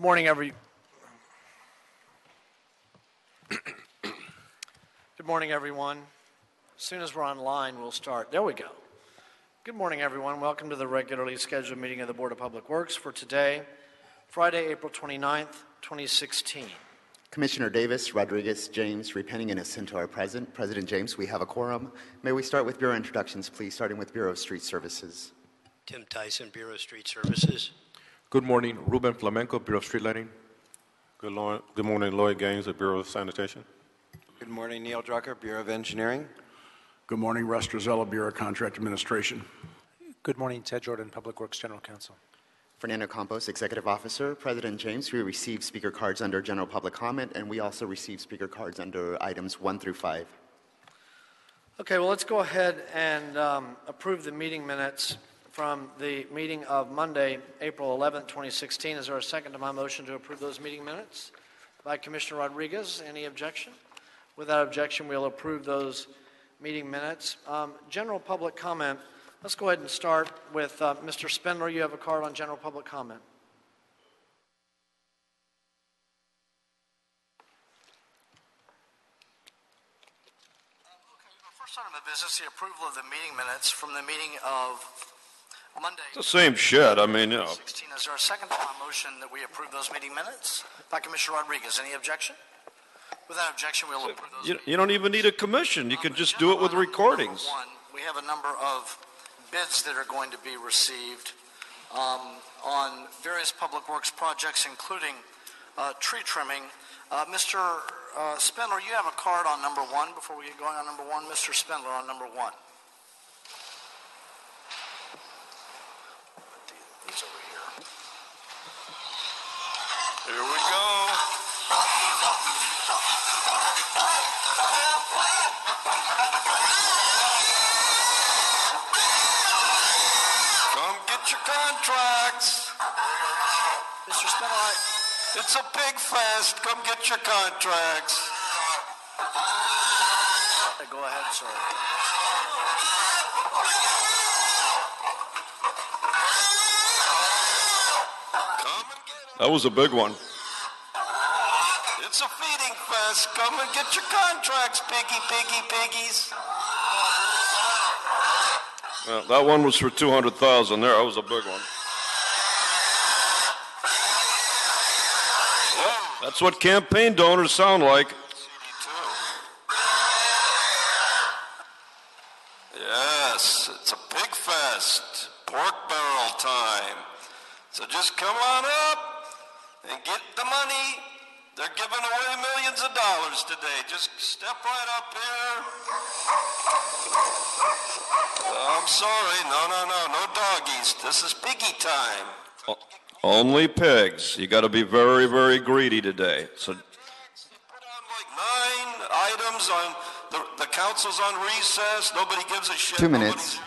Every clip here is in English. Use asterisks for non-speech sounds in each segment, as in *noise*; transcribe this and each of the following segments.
Good morning, every. *clears throat* Good morning, everyone. As soon as we're online, we'll start. There we go. Good morning, everyone. Welcome to the regularly scheduled meeting of the Board of Public Works for today, Friday, April 29th, 2016. Commissioner Davis, Rodriguez, James, Repenning, and Jacinto are present. President James, we have a quorum. May we start with Bureau introductions, please, starting with Bureau of Street Services. Tim Tyson, Bureau of Street Services. Good morning, Ruben Flamenco, Bureau of Street Lighting. Good, Lloyd, good morning, Lloyd Gaines at Bureau of Sanitation. Good morning, Neil Drucker, Bureau of Engineering. Good morning, Russ Drizella, Bureau of Contract Administration. Good morning, Ted Jordan, Public Works General Counsel. Fernando Campos, Executive Officer. President James, we received speaker cards under general public comment, and we also received speaker cards under items 1 through 5. Okay, well, let's go ahead and um, approve the meeting minutes from the meeting of Monday, April 11, 2016. Is there a second to my motion to approve those meeting minutes? By Commissioner Rodriguez, any objection? Without objection, we'll approve those meeting minutes. Um, General public comment, let's go ahead and start with uh, Mr. Spindler. You have a card on general public comment. Okay. First item of business, the approval of the meeting minutes from the meeting of Monday. It's the same shit. I mean, you know. 16. Is there a second to my motion that we approve those meeting minutes? By Commissioner Rodriguez, any objection? Without objection, we'll approve those. You, you don't even need a commission. You can just do it with Agenda item number recordings. one, We have a number of bids that are going to be received um, on various public works projects, including uh, tree trimming. Uh, Mr. uh, Spindler, you have a card on number one before we get going on number one. Mr. Spindler on number one. Put over here. Here we go. Come get your contracts. Mr. Spindler, I, It's a pig fest. Come get your contracts. go ahead, sir. Come and get 'em. That was a big one. It's a feeding fest. Come and get your contracts, piggy, piggy, piggies. Well, that one was for 200,000 there. That was a big one. That's what campaign donors sound like. Yes, it's a big fest. Pork barrel time. So just come on up and get the money. They're giving away millions of dollars today. Just step right up here. I'm sorry. No, no, no. No doggies. This is piggy time. Only pigs. You got to be very, very greedy today. So put on like nine items on the, the council's on recess. Nobody gives a shit. Two Nobody's- minutes.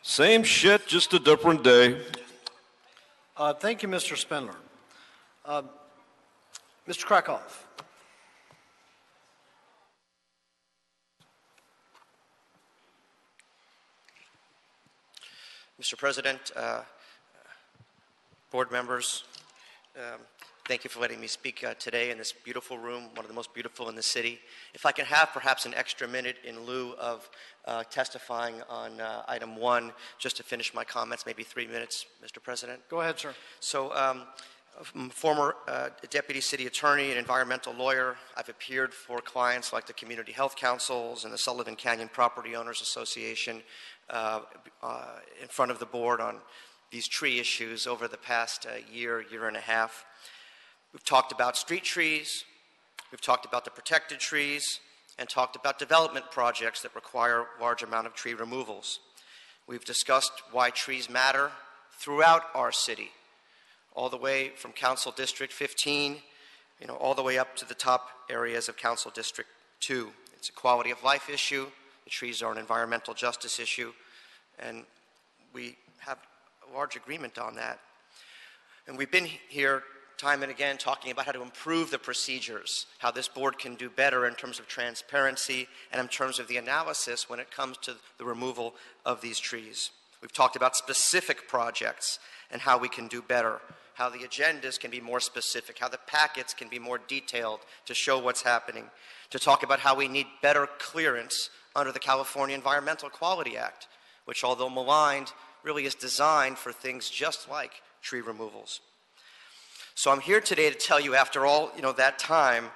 Same shit, just a different day. Uh, Thank you, Mr. Spindler. Uh, Mr. Krakoff. Mr. President, uh, board members, um, thank you for letting me speak uh, today in this beautiful room, one of the most beautiful in the city. If I can have perhaps an extra minute in lieu of uh, testifying on uh, item one, just to finish my comments, maybe three minutes, Mr. President. Go ahead, sir. So, um, former uh, deputy city attorney and environmental lawyer, I've appeared for clients like the community health councils and the Sullivan Canyon Property Owners Association uh, uh, in front of the board on these tree issues over the past uh, year, year and a half. We've talked about street trees, we've talked about the protected trees, and talked about development projects that require large amount of tree removals. We've discussed why trees matter throughout our city all the way from Council District 15, you know, all the way up to the top areas of Council District 2. It's a quality of life issue. The trees are an environmental justice issue, and we have a large agreement on that. And we've been here time and again talking about how to improve the procedures, how this board can do better in terms of transparency and in terms of the analysis when it comes to the removal of these trees. We've talked about specific projects and how we can do better how the agendas can be more specific, how the packets can be more detailed to show what's happening, to talk about how we need better clearance under the California Environmental Quality Act, which, although maligned, really is designed for things just like tree removals. So I'm here today to tell you, after all you know, that time,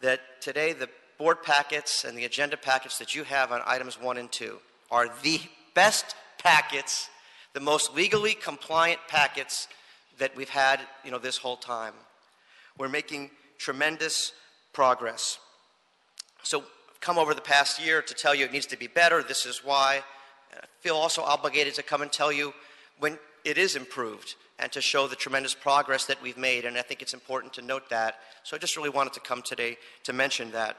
that today the board packets and the agenda packets that you have on items one and two are the best packets, the most legally compliant packets that we've had you know, this whole time. We're making tremendous progress. So I've come over the past year to tell you it needs to be better. This is why. I feel also obligated to come and tell you when it is improved and to show the tremendous progress that we've made. And I think it's important to note that. So I just really wanted to come today to mention that.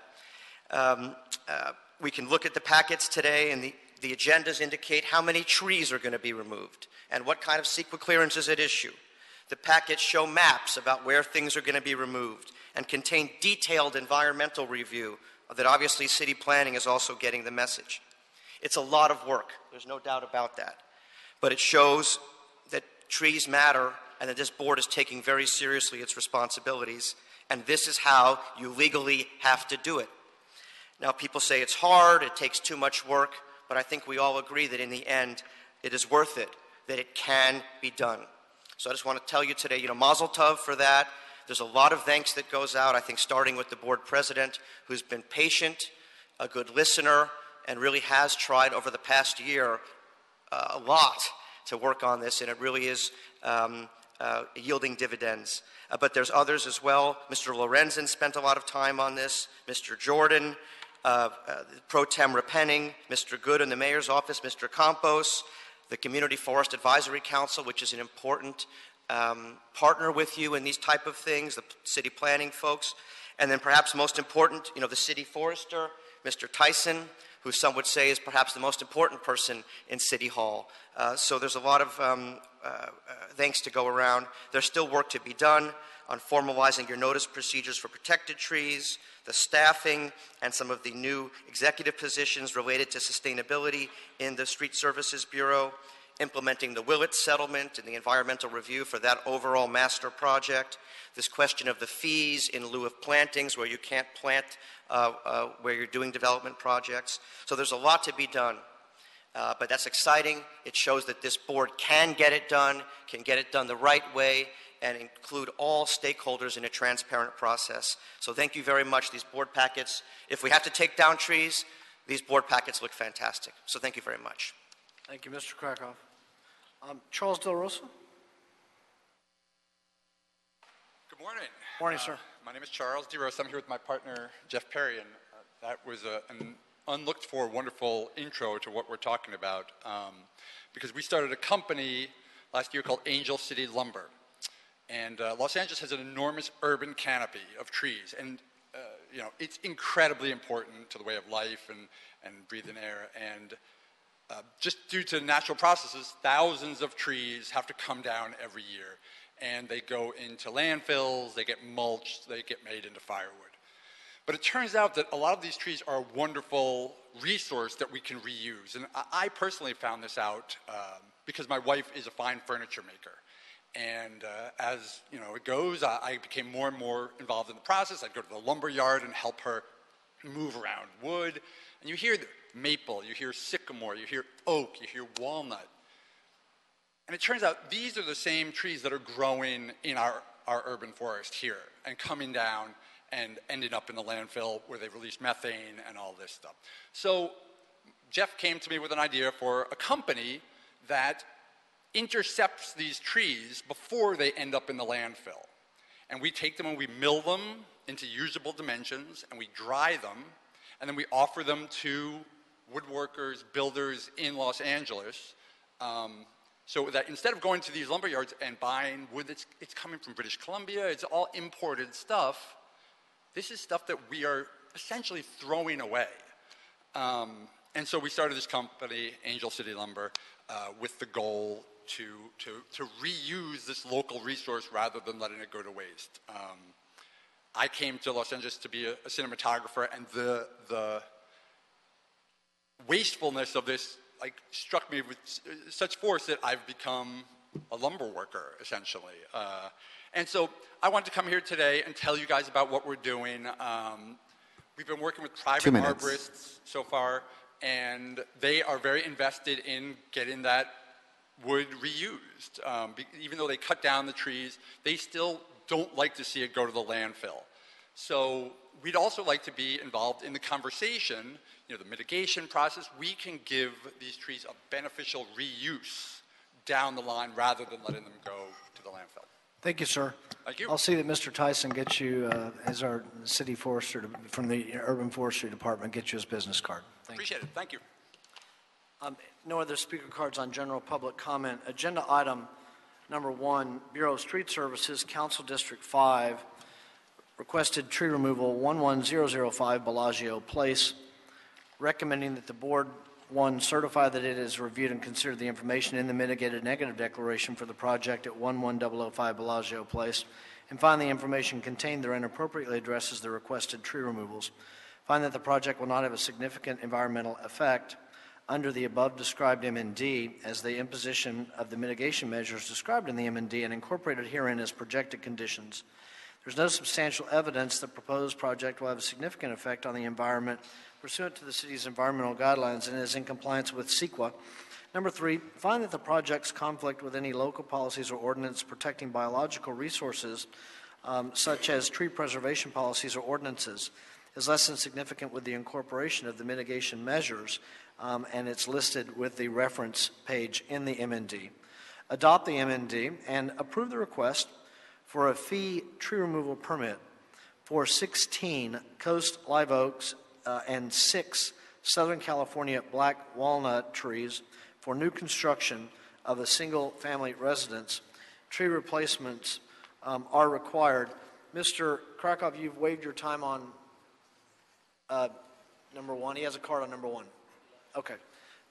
Um, uh, we can look at the packets today, and the, the agendas indicate how many trees are going to be removed and what kind of CEQA clearance is at issue. The packets show maps about where things are going to be removed and contain detailed environmental review that obviously city planning is also getting the message. It's a lot of work, there's no doubt about that. But it shows that trees matter and that this board is taking very seriously its responsibilities, and this is how you legally have to do it. Now, people say it's hard, it takes too much work, but I think we all agree that in the end, it is worth it, that it can be done. So I just want to tell you today, you know, mazel tov for that. There's a lot of thanks that goes out, I think, starting with the board president, who's been patient, a good listener, and really has tried over the past year uh, a lot to work on this, and it really is um, uh, yielding dividends. Uh, but there's others as well. Mr. Lorenzen spent a lot of time on this, Mr. Jordan, uh, uh, Pro Tem Repenning, Mr. Good in the mayor's office, Mr. Campos, the Community Forest Advisory Council, which is an important um, partner with you in these type of things, the city planning folks, and then perhaps most important, you know, the city forester, Mr. Tyson, who some would say is perhaps the most important person in City Hall. Uh, so there's a lot of um, uh, uh, thanks to go around. There's still work to be done on formalizing your notice procedures for protected trees, the staffing, and some of the new executive positions related to sustainability in the Street Services Bureau, implementing the Willits settlement and the environmental review for that overall master project, this question of the fees in lieu of plantings where you can't plant uh, uh, where you're doing development projects. So there's a lot to be done. Uh, but that's exciting. It shows that this board can get it done, can get it done the right way, and include all stakeholders in a transparent process. So thank you very much. These board packets, if we have to take down trees, these board packets look fantastic. So thank you very much. Thank you, Mr. Krakow. Um, Charles Del Rosa? Good morning. Morning, sir. My name is Charles DeRosa. I'm here with my partner, Jeff Perry, and uh, that was a, an unlooked for wonderful intro to what we're talking about um, because we started a company last year called Angel City Lumber. And uh, Los Angeles has an enormous urban canopy of trees, and uh, you know it's incredibly important to the way of life and, and breathing air. And uh, just due to natural processes, thousands of trees have to come down every year, and they go into landfills, they get mulched, they get made into firewood. But it turns out that a lot of these trees are a wonderful resource that we can reuse. And I, I personally found this out um, because my wife is a fine furniture maker. And uh, as you know, it goes, I, I, became more and more involved in the process. I'd go to the lumber yard and help her move around wood. And you hear maple, you hear sycamore, you hear oak, you hear walnut. And it turns out these are the same trees that are growing in our, our urban forest here and coming down and ending up in the landfill where they release methane and all this stuff. So Jeff came to me with an idea for a company that intercepts these trees before they end up in the landfill. And we take them and we mill them into usable dimensions and we dry them and then we offer them to woodworkers, builders in Los Angeles. Um, so that instead of going to these lumber yards and buying wood that's it's coming from British Columbia, it's all imported stuff, this is stuff that we are essentially throwing away. Um, and so we started this company, Angel City Lumber, uh, with the goal to, to, to reuse this local resource rather than letting it go to waste. Um, I came to Los Angeles to be a, a, cinematographer, and the, the wastefulness of this like struck me with such force that I've become a lumber worker, essentially. Uh, and so I wanted to come here today and tell you guys about what we're doing. Um, we've been working with private arborists so far, and they are very invested in getting that wood reused. Um, be, even though they cut down the trees, they still don't like to see it go to the landfill. So we'd also like to be involved in the conversation, you know, the mitigation process. We can give these trees a beneficial reuse down the line rather than letting them go to the landfill. Thank you, sir. Thank you. I'll see that Mr. Tyson gets you, uh, as our city forester, from the Urban Forestry Department, get you his business card. Thank you. Appreciate it. Thank you. Um, No other speaker cards on general public comment. Agenda item number one, Bureau of Street Services, Council District 5, requested tree removal 11005 Bellagio Place, recommending that the board, one, certify that it has reviewed and considered the information in the mitigated negative declaration for the project at 11005 Bellagio Place, and find the information contained therein appropriately addresses the requested tree removals. Find that the project will not have a significant environmental effect under the above described MND as the imposition of the mitigation measures described in the MND and incorporated herein as projected conditions. There's no substantial evidence the proposed project will have a significant effect on the environment pursuant to the city's environmental guidelines and is in compliance with CEQA. Number three, find that the project's conflict with any local policies or ordinance protecting biological resources, um, such as tree preservation policies or ordinances, is less than significant with the incorporation of the mitigation measures, um, and it's listed with the reference page in the MND. Adopt the MND and approve the request for a fee tree removal permit for 16 coast live oaks uh, and six Southern California black walnut trees for new construction of a single family residence. Tree replacements um, are required. Mr. Krakow, you've waived your time on uh, number one. He has a card on number one. Okay.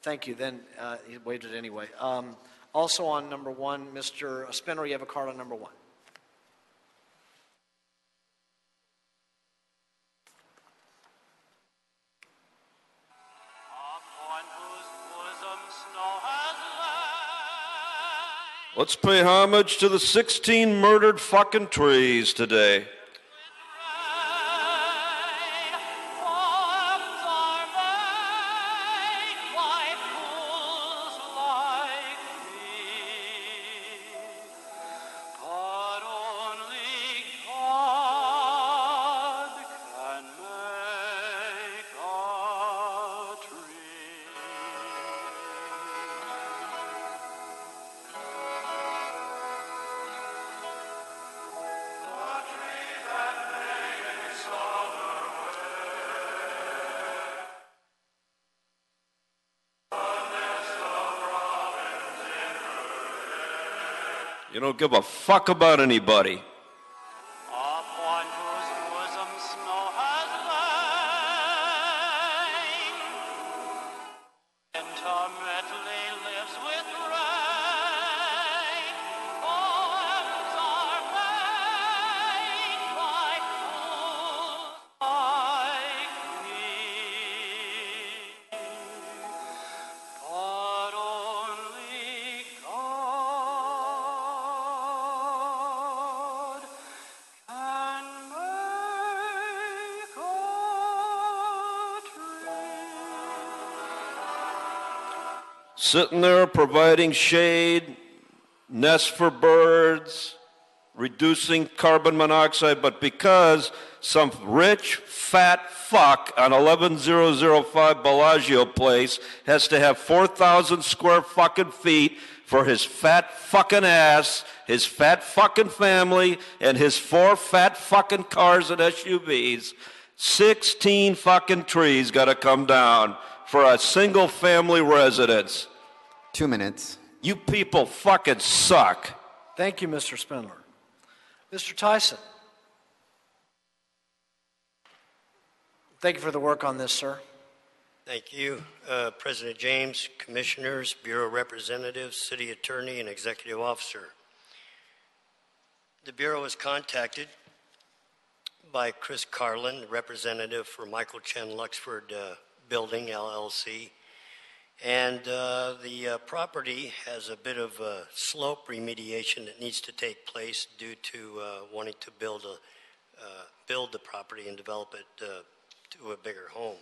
Thank you. Then uh, he waived it anyway. Um, also on number one, Mr. Spinner, you have a card on number one. Let's pay homage to the 16 murdered fucking trees today. Give a fuck about anybody. Sitting there providing shade, nests for birds, reducing carbon monoxide, but because some rich, fat fuck on 11005 Bellagio Place has to have 4,000 square fucking feet for his fat fucking ass, his fat fucking family, and his four fat fucking cars and SUVs, 16 fucking trees gotta come down for a single family residence. Two minutes. You people fucking suck. Thank you, Mr. Spindler. Mr. Tyson. Thank you for the work on this, sir. Thank you, uh, President James, Commissioners, Bureau Representatives, City Attorney, and Executive Officer. The Bureau was contacted by Chris Carlin, representative for Michael Chen Luxford uh, Building LLC, And uh, the uh, property has a bit of uh, slope remediation that needs to take place due to uh, wanting to build a uh, build the property and develop it uh, to a bigger home.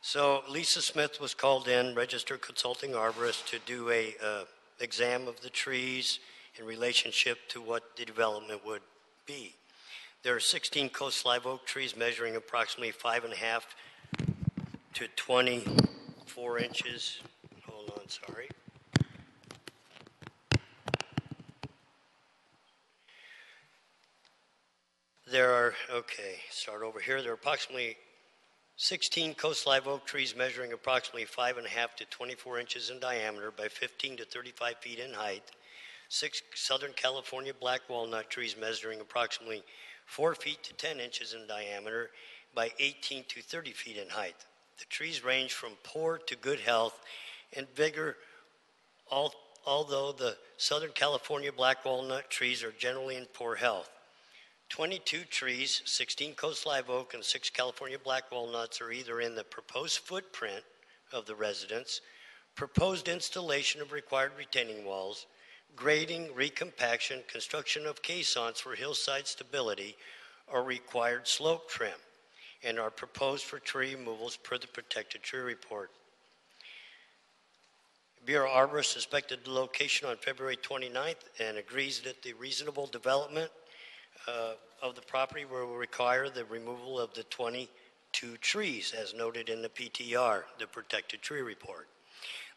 So Lisa Smith was called in, registered consulting arborist, to do a uh, exam of the trees in relationship to what the development would be. There are 16 coast live oak trees measuring approximately five and a half to 24 inches. Hold on, sorry. There are, okay, start over here. There are approximately 16 coast live oak trees measuring approximately five and a half to 24 inches in diameter by 15 to 35 feet in height. Six Southern California black walnut trees measuring approximately four feet to 10 inches in diameter by 18 to 30 feet in height. The trees range from poor to good health and vigor, al- although the Southern California black walnut trees are generally in poor health. 22 trees, 16 coast live oak, and 6 California black walnuts are either in the proposed footprint of the residence, proposed installation of required retaining walls, grading, recompaction, construction of caissons for hillside stability, or required slope trim, and are proposed for tree removals per the protected tree report. Bureau Arborist suspected the location on February 29th and agrees that the reasonable development uh, of the property will require the removal of the 22 trees, as noted in the PTR, the Protected Tree Report.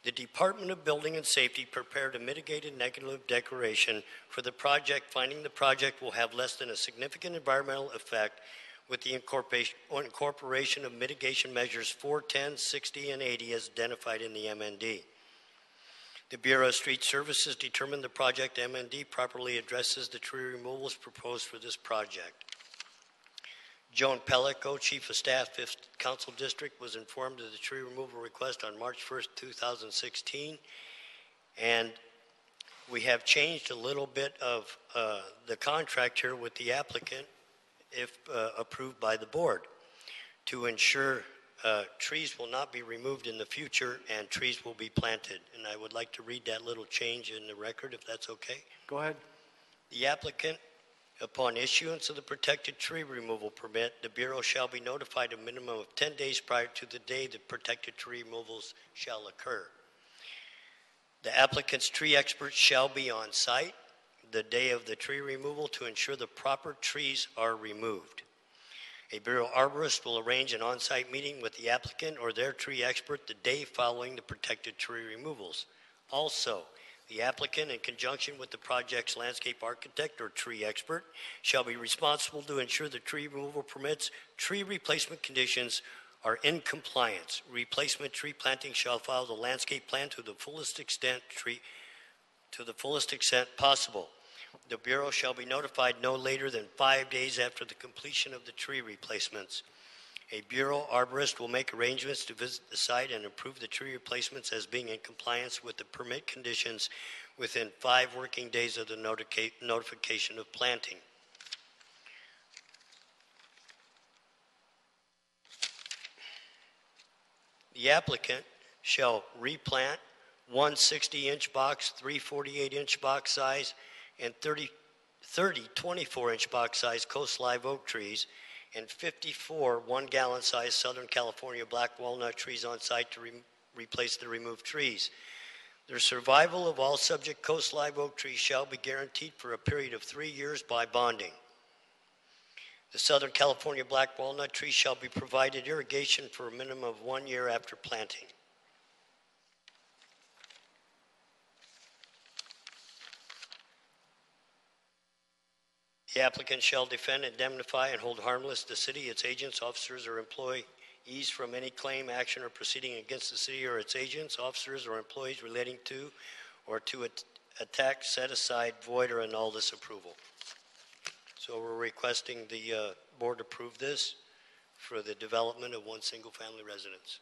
The Department of Building and Safety prepared a mitigated negative declaration for the project, finding the project will have less than a significant environmental effect with the incorporation, of mitigation measures 410, 60, and 80 as identified in the MND. The Bureau of Street Services determined the project MND properly addresses the tree removals proposed for this project. Joan Pelico, Chief of Staff, 5th Council District, was informed of the tree removal request on March 1st, 2016. And we have changed a little bit of uh, the contract here with the applicant if uh, approved by the board to ensure uh, trees will not be removed in the future and trees will be planted. And I would like to read that little change in the record if that's okay. Go ahead. The applicant, upon issuance of the protected tree removal permit, the Bureau shall be notified a minimum of 10 days prior to the day the protected tree removals shall occur. The applicant's tree expert shall be on site the day of the tree removal to ensure the proper trees are removed. A Bureau arborist will arrange an on-site meeting with the applicant or their tree expert the day following the protected tree removals. Also, the applicant, in conjunction with the project's landscape architect or tree expert, shall be responsible to ensure the tree removal permits, tree replacement conditions are in compliance. Replacement tree planting shall follow the landscape plan to the fullest extent tree to the fullest extent possible. The Bureau shall be notified no later than five days after the completion of the tree replacements. A Bureau arborist will make arrangements to visit the site and approve the tree replacements as being in compliance with the permit conditions within five working days of the notica- notification of planting. The applicant shall replant one 60-inch box, three 48-inch box size, and 30, 30 24-inch box size coast live oak trees, and 54 one-gallon size Southern California black walnut trees on site to re- replace the removed trees. The survival of all subject coast live oak trees shall be guaranteed for a period of three years by bonding. The Southern California black walnut tree shall be provided irrigation for a minimum of one year after planting. The applicant shall defend, indemnify, and hold harmless the city, its agents, officers, or employees from any claim, action, or proceeding against the city or its agents, officers, or employees relating to or to at- attack, set aside, void, or annul this approval. So we're requesting the uh, board approve this for the development of one single-family residence.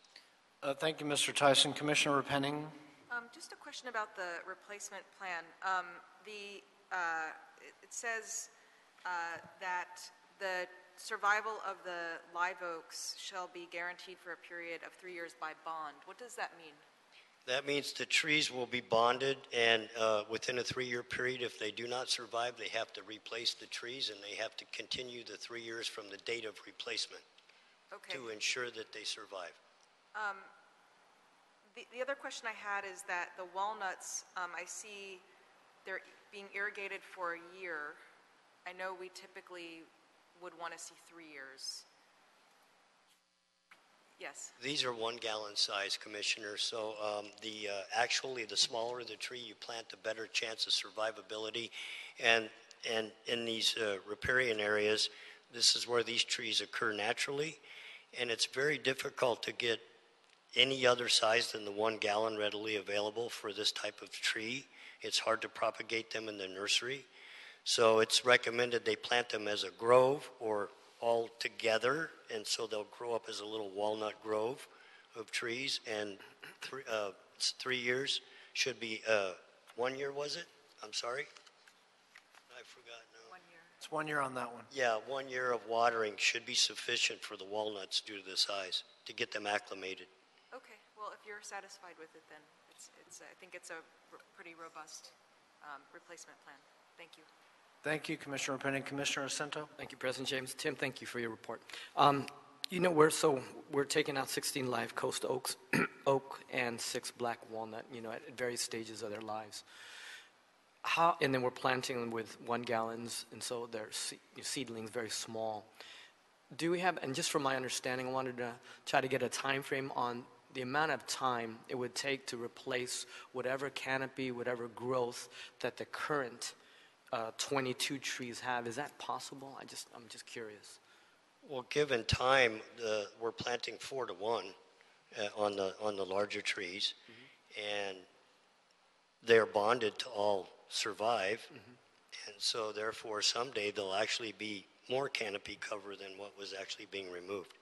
Uh, Thank you, Mr. Tyson. Commissioner Penning? Um, just a question about the replacement plan. Um, the, uh, it, it says, uh, that the survival of the live oaks shall be guaranteed for a period of three years by bond. What does that mean? That means the trees will be bonded, and uh, within a three-year period, if they do not survive, they have to replace the trees, and they have to continue the three years from the date of replacement Okay. to ensure that they survive. Um, The, the other question I had is that the walnuts, um, I see they're being irrigated for a year. I know we typically would want to see three years. Yes, These are one-gallon size, Commissioner, so um, the, uh, actually, the smaller the tree you plant, the better chance of survivability. And, and in these uh, riparian areas, this is where these trees occur naturally, and it's very difficult to get any other size than the one gallon readily available for this type of tree. It's hard to propagate them in the nursery. So it's recommended they plant them as a grove or all together, and so they'll grow up as a little walnut grove of trees. And three, uh, it's three years should be, uh, one year was it? I'm sorry? I forgot now. one year. It's one year on that one. Yeah, one year of watering should be sufficient for the walnuts due to the size, to get them acclimated. Okay, well, if you're satisfied with it, then it's, it's, I think it's a r- pretty robust um, replacement plan. Thank you. Thank you, Commissioner Penning. Commissioner Jacinto? Thank you, President James. Tim, thank you for your report. Um, You know, we're, so, we're taking out 16 live coast oaks, *clears throat* oak, and six black walnut, you know, at various stages of their lives. How, and then we're planting them with one gallons, and so they're seedlings, very small. Do we have, and just from my understanding, I wanted to try to get a time frame on the amount of time it would take to replace whatever canopy, whatever growth that the current uh, 22 trees have. Is that possible? I just, I'm just curious. Well, given time, the, we're planting four to one uh, on the on the larger trees, and they're bonded to all survive, and so therefore someday there'll actually be more canopy cover than what was actually being removed.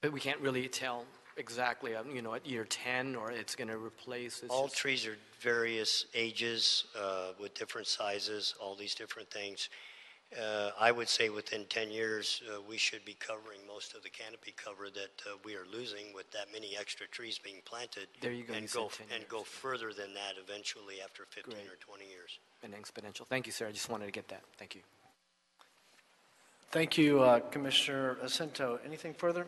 But we can't really tell exactly, um, you know, at year 10 or it's going to replace. it's all just- trees are various ages uh, with different sizes, all these different things. Uh, I would say within 10 years, uh, we should be covering most of the canopy cover that uh, we are losing with that many extra trees being planted. There you go, And you said go, 10 and years. go further than that eventually after 15 Great. or 20 years. An exponential. Thank you, sir. I just wanted to get that. Thank you. Thank you, uh, Commissioner Jacinto. Anything further?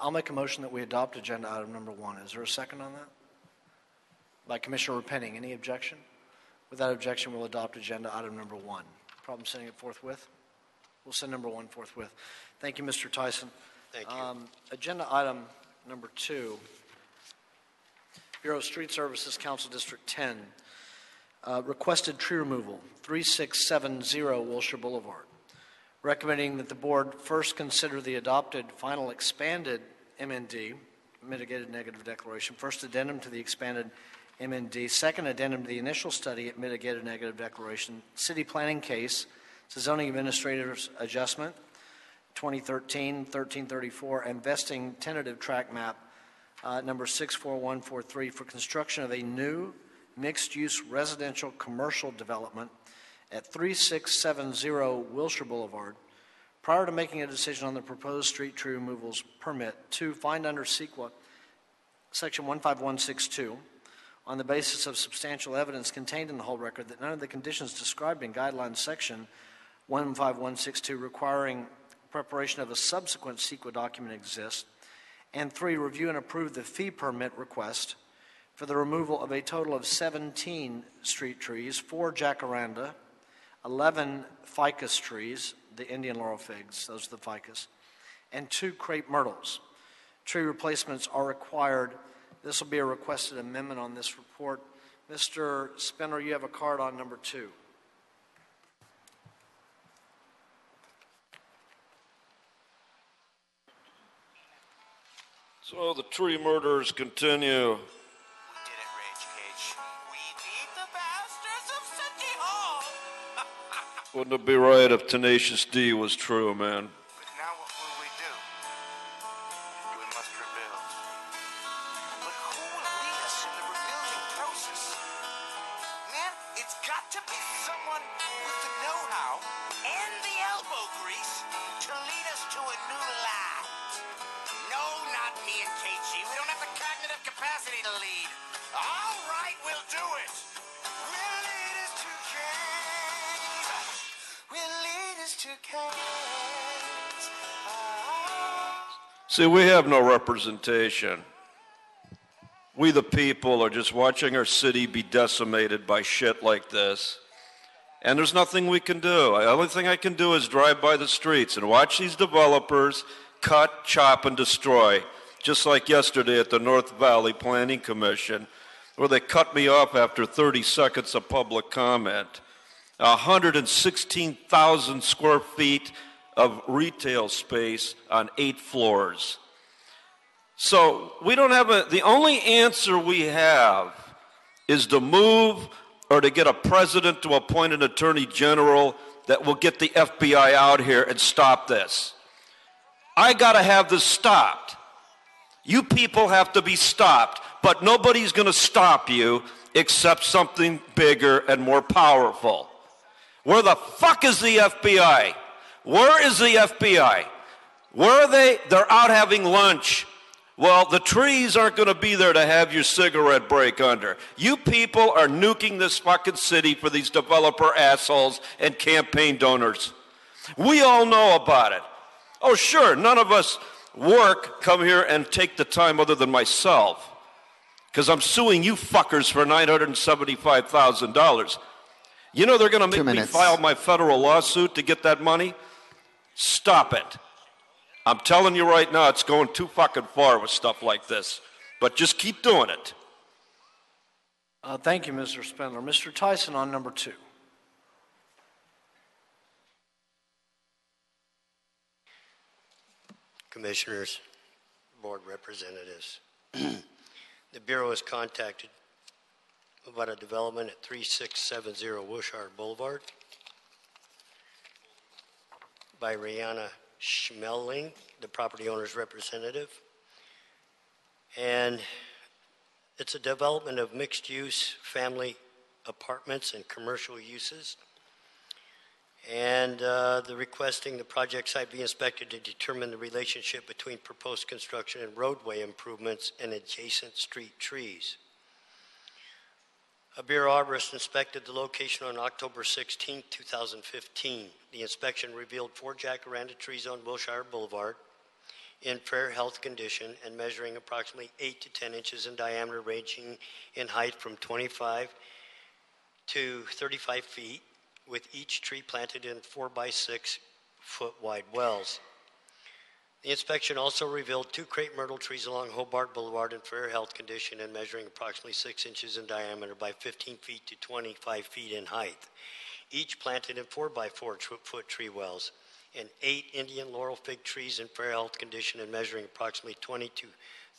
I'll make a motion that we adopt agenda item number one. Is there a second on that? By Commissioner Penning. Any objection? Without objection, we'll adopt agenda item number one. Problem sending it forthwith? We'll send number one forthwith. Thank you, Mr. Tyson. Thank you. Um, Agenda item number two, Bureau of Street Services, Council District 10, uh, requested tree removal, 3670 Wilshire Boulevard. Recommending that the board first consider the adopted final expanded MND, mitigated negative declaration, first addendum to the expanded MND, second addendum to the initial study at mitigated negative declaration, city planning case, a zoning administrator's adjustment, 2013-1334, and vesting tentative track map uh, number 64143 for construction of a new mixed-use residential commercial development at 3670 Wilshire Boulevard. Prior to making a decision on the proposed street tree removals permit, two, find under CEQA, Section 15162, on the basis of substantial evidence contained in the whole record that none of the conditions described in guidelines section 15162 requiring preparation of a subsequent CEQA document exist. And three, review and approve the fee permit request for the removal of a total of 17 street trees, four jacaranda, 11 ficus trees, the Indian laurel figs, those are the ficus, and two crepe myrtles. Tree replacements are required. This will be a requested amendment on this report. Mr. Spindler, you have a card on number two. So the tree murders continue. Wouldn't it be right if Tenacious D was true, man? See, we have no representation. We, the people, are just watching our city be decimated by shit like this. And there's nothing we can do. The only thing I can do is drive by the streets and watch these developers cut, chop, and destroy, just like yesterday at the North Valley Planning Commission, where they cut me off after 30 seconds of public comment. 116,000 square feet of retail space on eight floors. So we don't have a, the only answer we have is to move or to get a president to appoint an attorney general that will get the FBI out here and stop this. I got to have this stopped. You people have to be stopped, but nobody's going to stop you except something bigger and more powerful. Where the fuck is the FBI? Where is the FBI? Where are they? They're out having lunch. Well, the trees aren't going to be there to have your cigarette break under. You people are nuking this fucking city for these developer assholes and campaign donors. We all know about it. Oh, sure, none of us work, come here and take the time other than myself. Because I'm suing you fuckers for $975,000. You know they're going to make me file my federal lawsuit to get that money? Stop it. I'm telling you right now, it's going too fucking far with stuff like this. But just keep doing it. Uh, Thank you, Mr. Spindler. Mr. Tyson on number two. Commissioners, Board Representatives. *clears throat* The Bureau was contacted about a development at 3670 Wilshire Boulevard by Rihanna Schmelling, the property owner's representative. And it's a development of mixed-use family apartments and commercial uses. And uh, the requesting the project site be inspected to determine the relationship between proposed construction and roadway improvements and adjacent street trees. A Bureau arborist inspected the location on October 16, 2015. The inspection revealed four jacaranda trees on Wilshire Boulevard in fair health condition and measuring approximately 8 to 10 inches in diameter, ranging in height from 25 to 35 feet, with each tree planted in 4 by 6 foot wide wells. The inspection also revealed two crepe myrtle trees along Hobart Boulevard in fair health condition and measuring approximately 6 inches in diameter by 15 feet to 25 feet in height, each planted in 4 by 4 foot tree wells, and eight Indian laurel fig trees in fair health condition and measuring approximately 20 to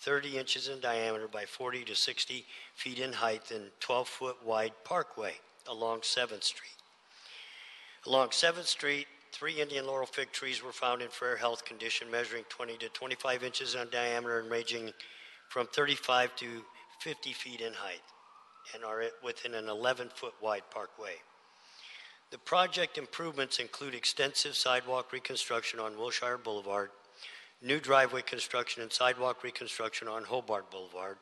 30 inches in diameter by 40 to 60 feet in height in 12 foot wide parkway along 7th Street. Along 7th Street, three Indian laurel fig trees were found in fair health condition, measuring 20 to 25 inches in diameter and ranging from 35 to 50 feet in height, and are within an 11 foot wide parkway. The project improvements include extensive sidewalk reconstruction on Wilshire Boulevard, new driveway construction and sidewalk reconstruction on Hobart Boulevard,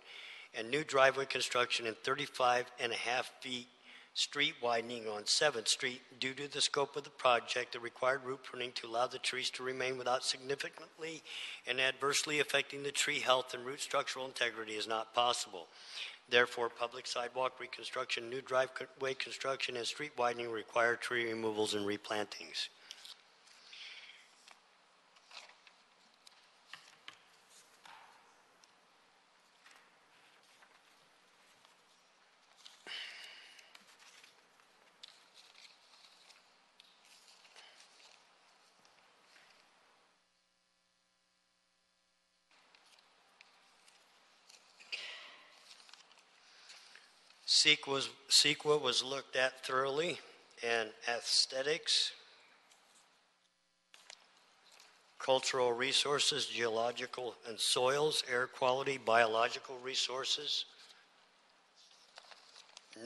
and new driveway construction in 35 and a half feet street widening on 7th Street. Due to the scope of the project, the required root pruning to allow the trees to remain without significantly and adversely affecting the tree health and root structural integrity is not possible. Therefore, public sidewalk reconstruction, new driveway construction, and street widening require tree removals and replantings. CEQA was, was looked at thoroughly, and aesthetics, cultural resources, geological and soils, air quality, biological resources,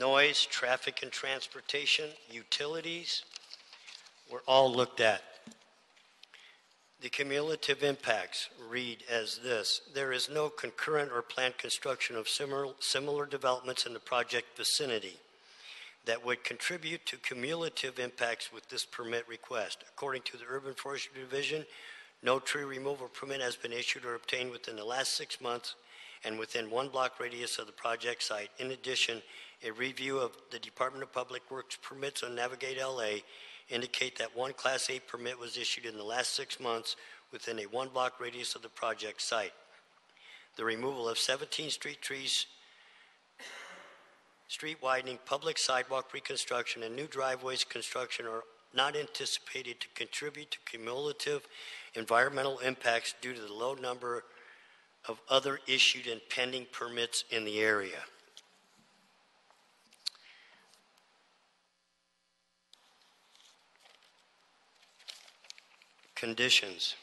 noise, traffic and transportation, utilities, were all looked at. The cumulative impacts read as this There is no concurrent or planned construction of similar, similar developments in the project vicinity. that would contribute to cumulative impacts with this permit request. According to the Urban Forestry Division, no tree removal permit has been issued or obtained within the last six months and within one block radius of the project site. In addition, a review of the Department of Public Works permits on Navigate LA indicate that one Class A permit was issued in the last six months within a one block radius of the project site. The removal of 17 street trees, street widening, public sidewalk reconstruction, and new driveways construction are not anticipated to contribute to cumulative environmental impacts due to the low number of other issued and pending permits in the area. Conditions.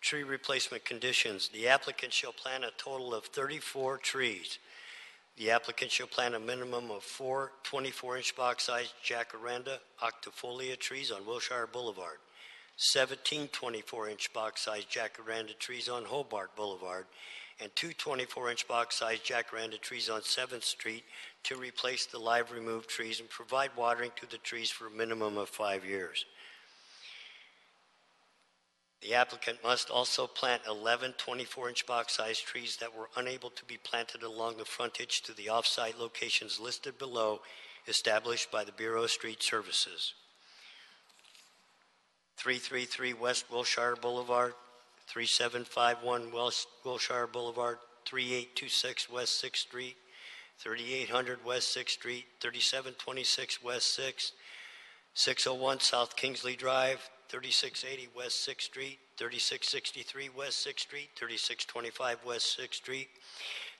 Tree replacement conditions. The applicant shall plant a total of 34 trees. The applicant shall plant a minimum of four 24-inch box-sized jacaranda octifolia trees on Wilshire Boulevard, 17 24-inch box-sized jacaranda trees on Hobart Boulevard, and two 24-inch box-sized jacaranda trees on 7th Street to replace the live removed trees and provide watering to the trees for a minimum of five years. The applicant must also plant 11 24-inch box-sized trees that were unable to be planted along the frontage to the off-site locations listed below, established by the Bureau of Street Services. 333 West Wilshire Boulevard, 3751 West Wilshire Boulevard, 3826 West 6th Street, 3800 West 6th Street, 3726 West 6th, 601 South Kingsley Drive, 3680 West 6th Street, 3663 West 6th Street, 3625 West 6th Street,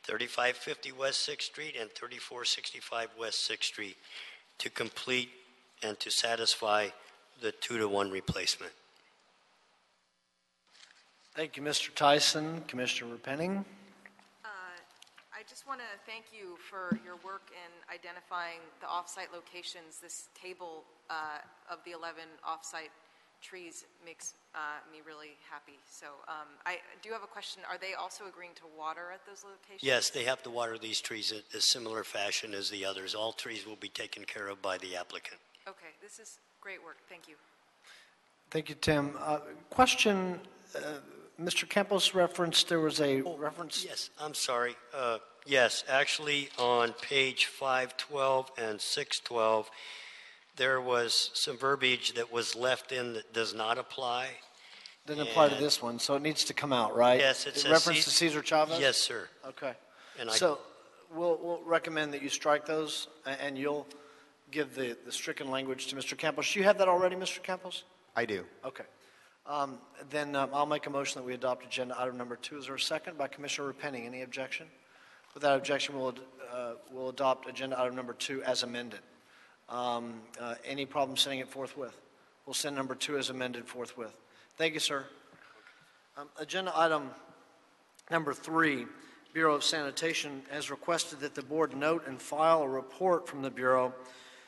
3550 West 6th Street, and 3465 West 6th Street to complete and to satisfy the two to one replacement. Thank you, Mr. Tyson. Commissioner Repenning? Uh, I just want to thank you for your work in identifying the off-site locations. This table uh, of the 11 off-site trees makes uh, me really happy. So um, I do have a question. Are they also agreeing to water at those locations? Yes, they have to water these trees in a similar fashion as the others. All trees will be taken care of by the applicant. Okay, this is great work. Thank you. Thank you, Tim. Uh, Question, uh, Mr. Campos referenced, there was a reference. Yes, I'm sorry. Uh, Yes, actually, on page 512 and 612, there was some verbiage that was left in that does not apply. Didn't apply to And- this one, so it needs to come out, right? Yes, it says Reference Ce- to Cesar Chavez? Yes, sir. Okay. And I- So we'll, we'll recommend that you strike those, a- and you'll give the, the stricken language to Mr. Campos. Do you have that already, Mr. Campos? I do. Okay. Um, Then um, I'll make a motion that we adopt agenda item number two. Is there a second by Commissioner Repenning? Any objection? Without objection, we'll, uh, we'll adopt agenda item number two as amended. Um, uh, Any problem sending it forthwith? We'll send number two as amended forthwith. Thank you, sir. Um, Agenda item number three, Bureau of Sanitation has requested that the board note and file a report from the Bureau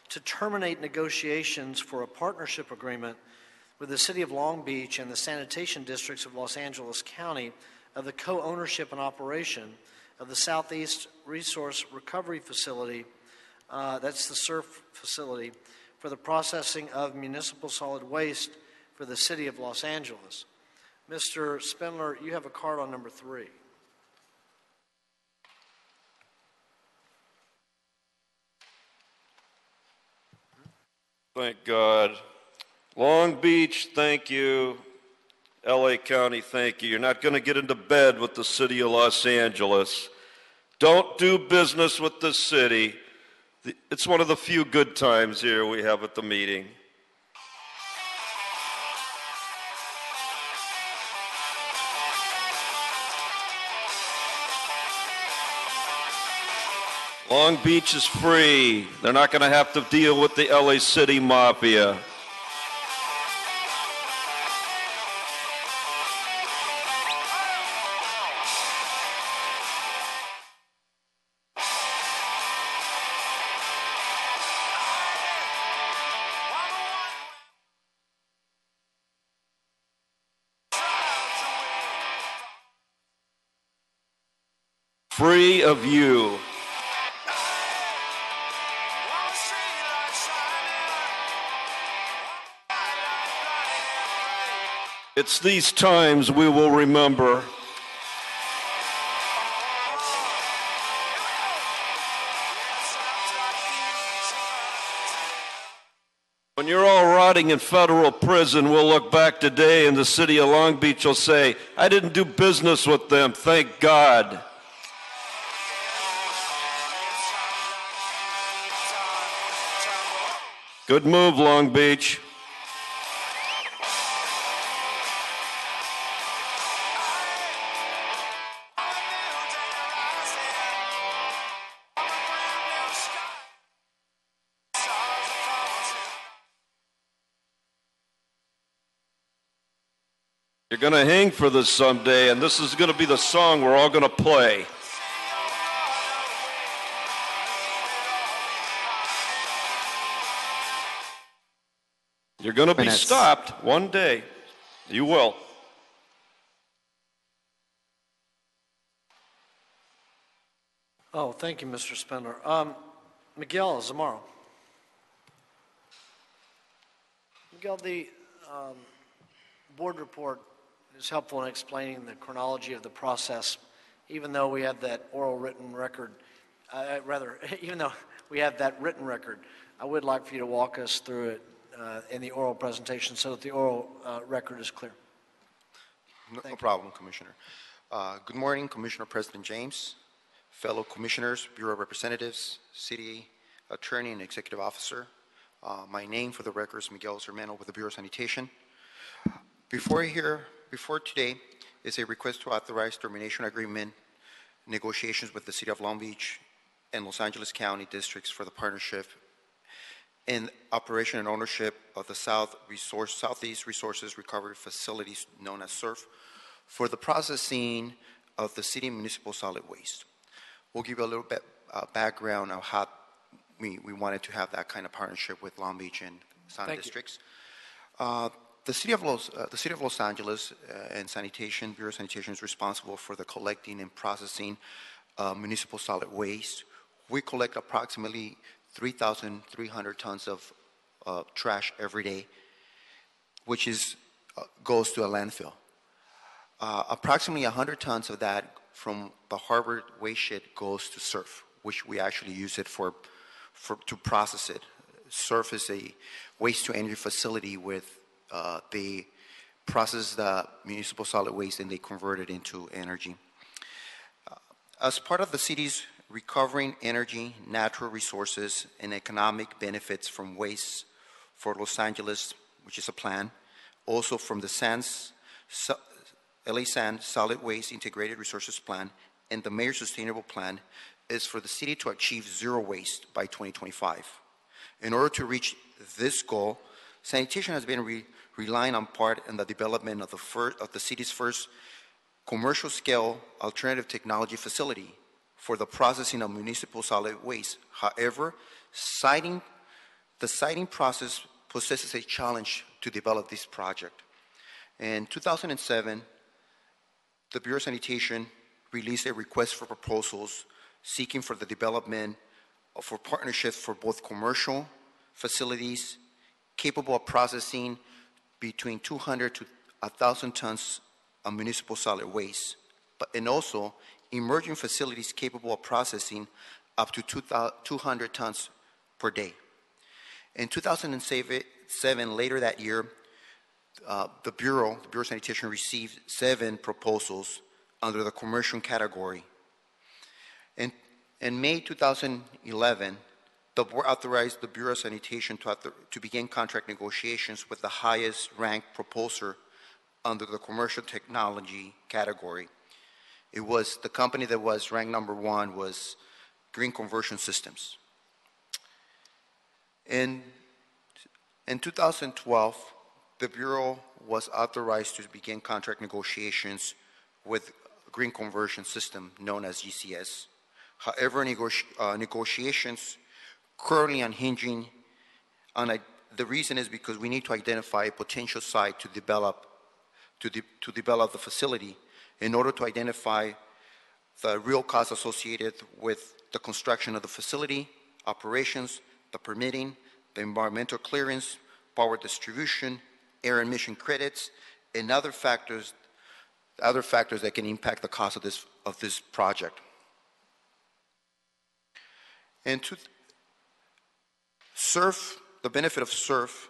to terminate negotiations for a partnership agreement with the City of Long Beach and the sanitation districts of Los Angeles County of the co-ownership and operation of the Southeast Resource Recovery Facility, uh, that's the SURF facility, for the processing of municipal solid waste for the City of Los Angeles. Mr. Spindler, you have a card on number three. Thank God. Long Beach, thank you. LA County, thank you. You're not going to get into bed with the city of Los Angeles. Don't do business with the city. It's one of the few good times here we have at the meeting. Long Beach is free. They're not going to have to deal with the LA City Mafia. of you. It's these times we will remember. When you're all rotting in federal prison, we'll look back today and the city of Long Beach will say, I didn't do business with them, thank God. Good move, Long Beach. You're going to hang for this someday, and this is going to be the song we're all going to play. You're going to be Minutes. stopped one day. You will. Oh, thank you, Mr. Spindler. Um, Miguel Zamaro. Miguel, the um, board report is helpful in explaining the chronology of the process, even though we have that oral written record, uh, rather, *laughs* even though we have that written record, I would like for you to walk us through it uh, in the oral presentation so that the oral uh, record is clear. No no problem, Commissioner. Uh, Good morning, Commissioner President James, fellow commissioners, Bureau Representatives, City Attorney, and Executive Officer. Uh, My name for the record is Miguel Zermano with the Bureau of Sanitation. Before here, before today is a request to authorize termination agreement negotiations with the City of Long Beach and Los Angeles County districts for the partnership in operation and ownership of the South Resource, Southeast Resources Recovery Facilities known as SURF for the processing of the city municipal solid waste. We'll give you a little bit uh, background of how we, we wanted to have that kind of partnership with Long Beach and San Thank districts. Uh, the city of Los, uh, the city of Los Angeles uh, and sanitation, Bureau of Sanitation is responsible for the collecting and processing uh, municipal solid waste. We collect approximately 3,300 tons of uh, trash every day, which is, uh, goes to a landfill. Uh, approximately 100 tons of that from the Harbor waste shed goes to SURF, which we actually use it for, for to process it. SURF is a waste to energy facility with uh, they process the municipal solid waste and they convert it into energy. Uh, As part of the city's recovering energy, natural resources, and economic benefits from waste for Los Angeles, which is a plan, also from the SANS, LA San Solid Waste Integrated Resources Plan, and the Mayor's Sustainable Plan, is for the city to achieve zero waste by 2025. In order to reach this goal, sanitation has been re- relying on part in the development of the, of the city's first commercial scale alternative technology facility for the processing of municipal solid waste. However, siting, the siting process possesses a challenge to develop this project. In 2007, the Bureau of Sanitation released a request for proposals seeking for the development of for partnerships for both commercial facilities capable of processing between 200 to 1,000 tons of municipal solid waste, but and also emerging facilities capable of processing up to 200 tons per day. In 2007, later that year, uh, the Bureau, the Bureau of Sanitation received seven proposals under the commercial category. In, in May 2011, the board authorized the Bureau of Sanitation to, to begin contract negotiations with the highest ranked proposer under the commercial technology category. It was the company that was ranked number one was Green Conversion Systems. In, in 2012, the Bureau was authorized to begin contract negotiations with Green Conversion System, known as GCS. However, negoti- uh, negotiations currently unhinging on a, the reason is because we need to identify a potential site to develop to, de- to develop the facility in order to identify the real costs associated with the construction of the facility, operations, the permitting, the environmental clearance, power distribution, air emission credits, and other factors, other factors that can impact the cost of this, of this project. And to, SURF, the benefit of SURF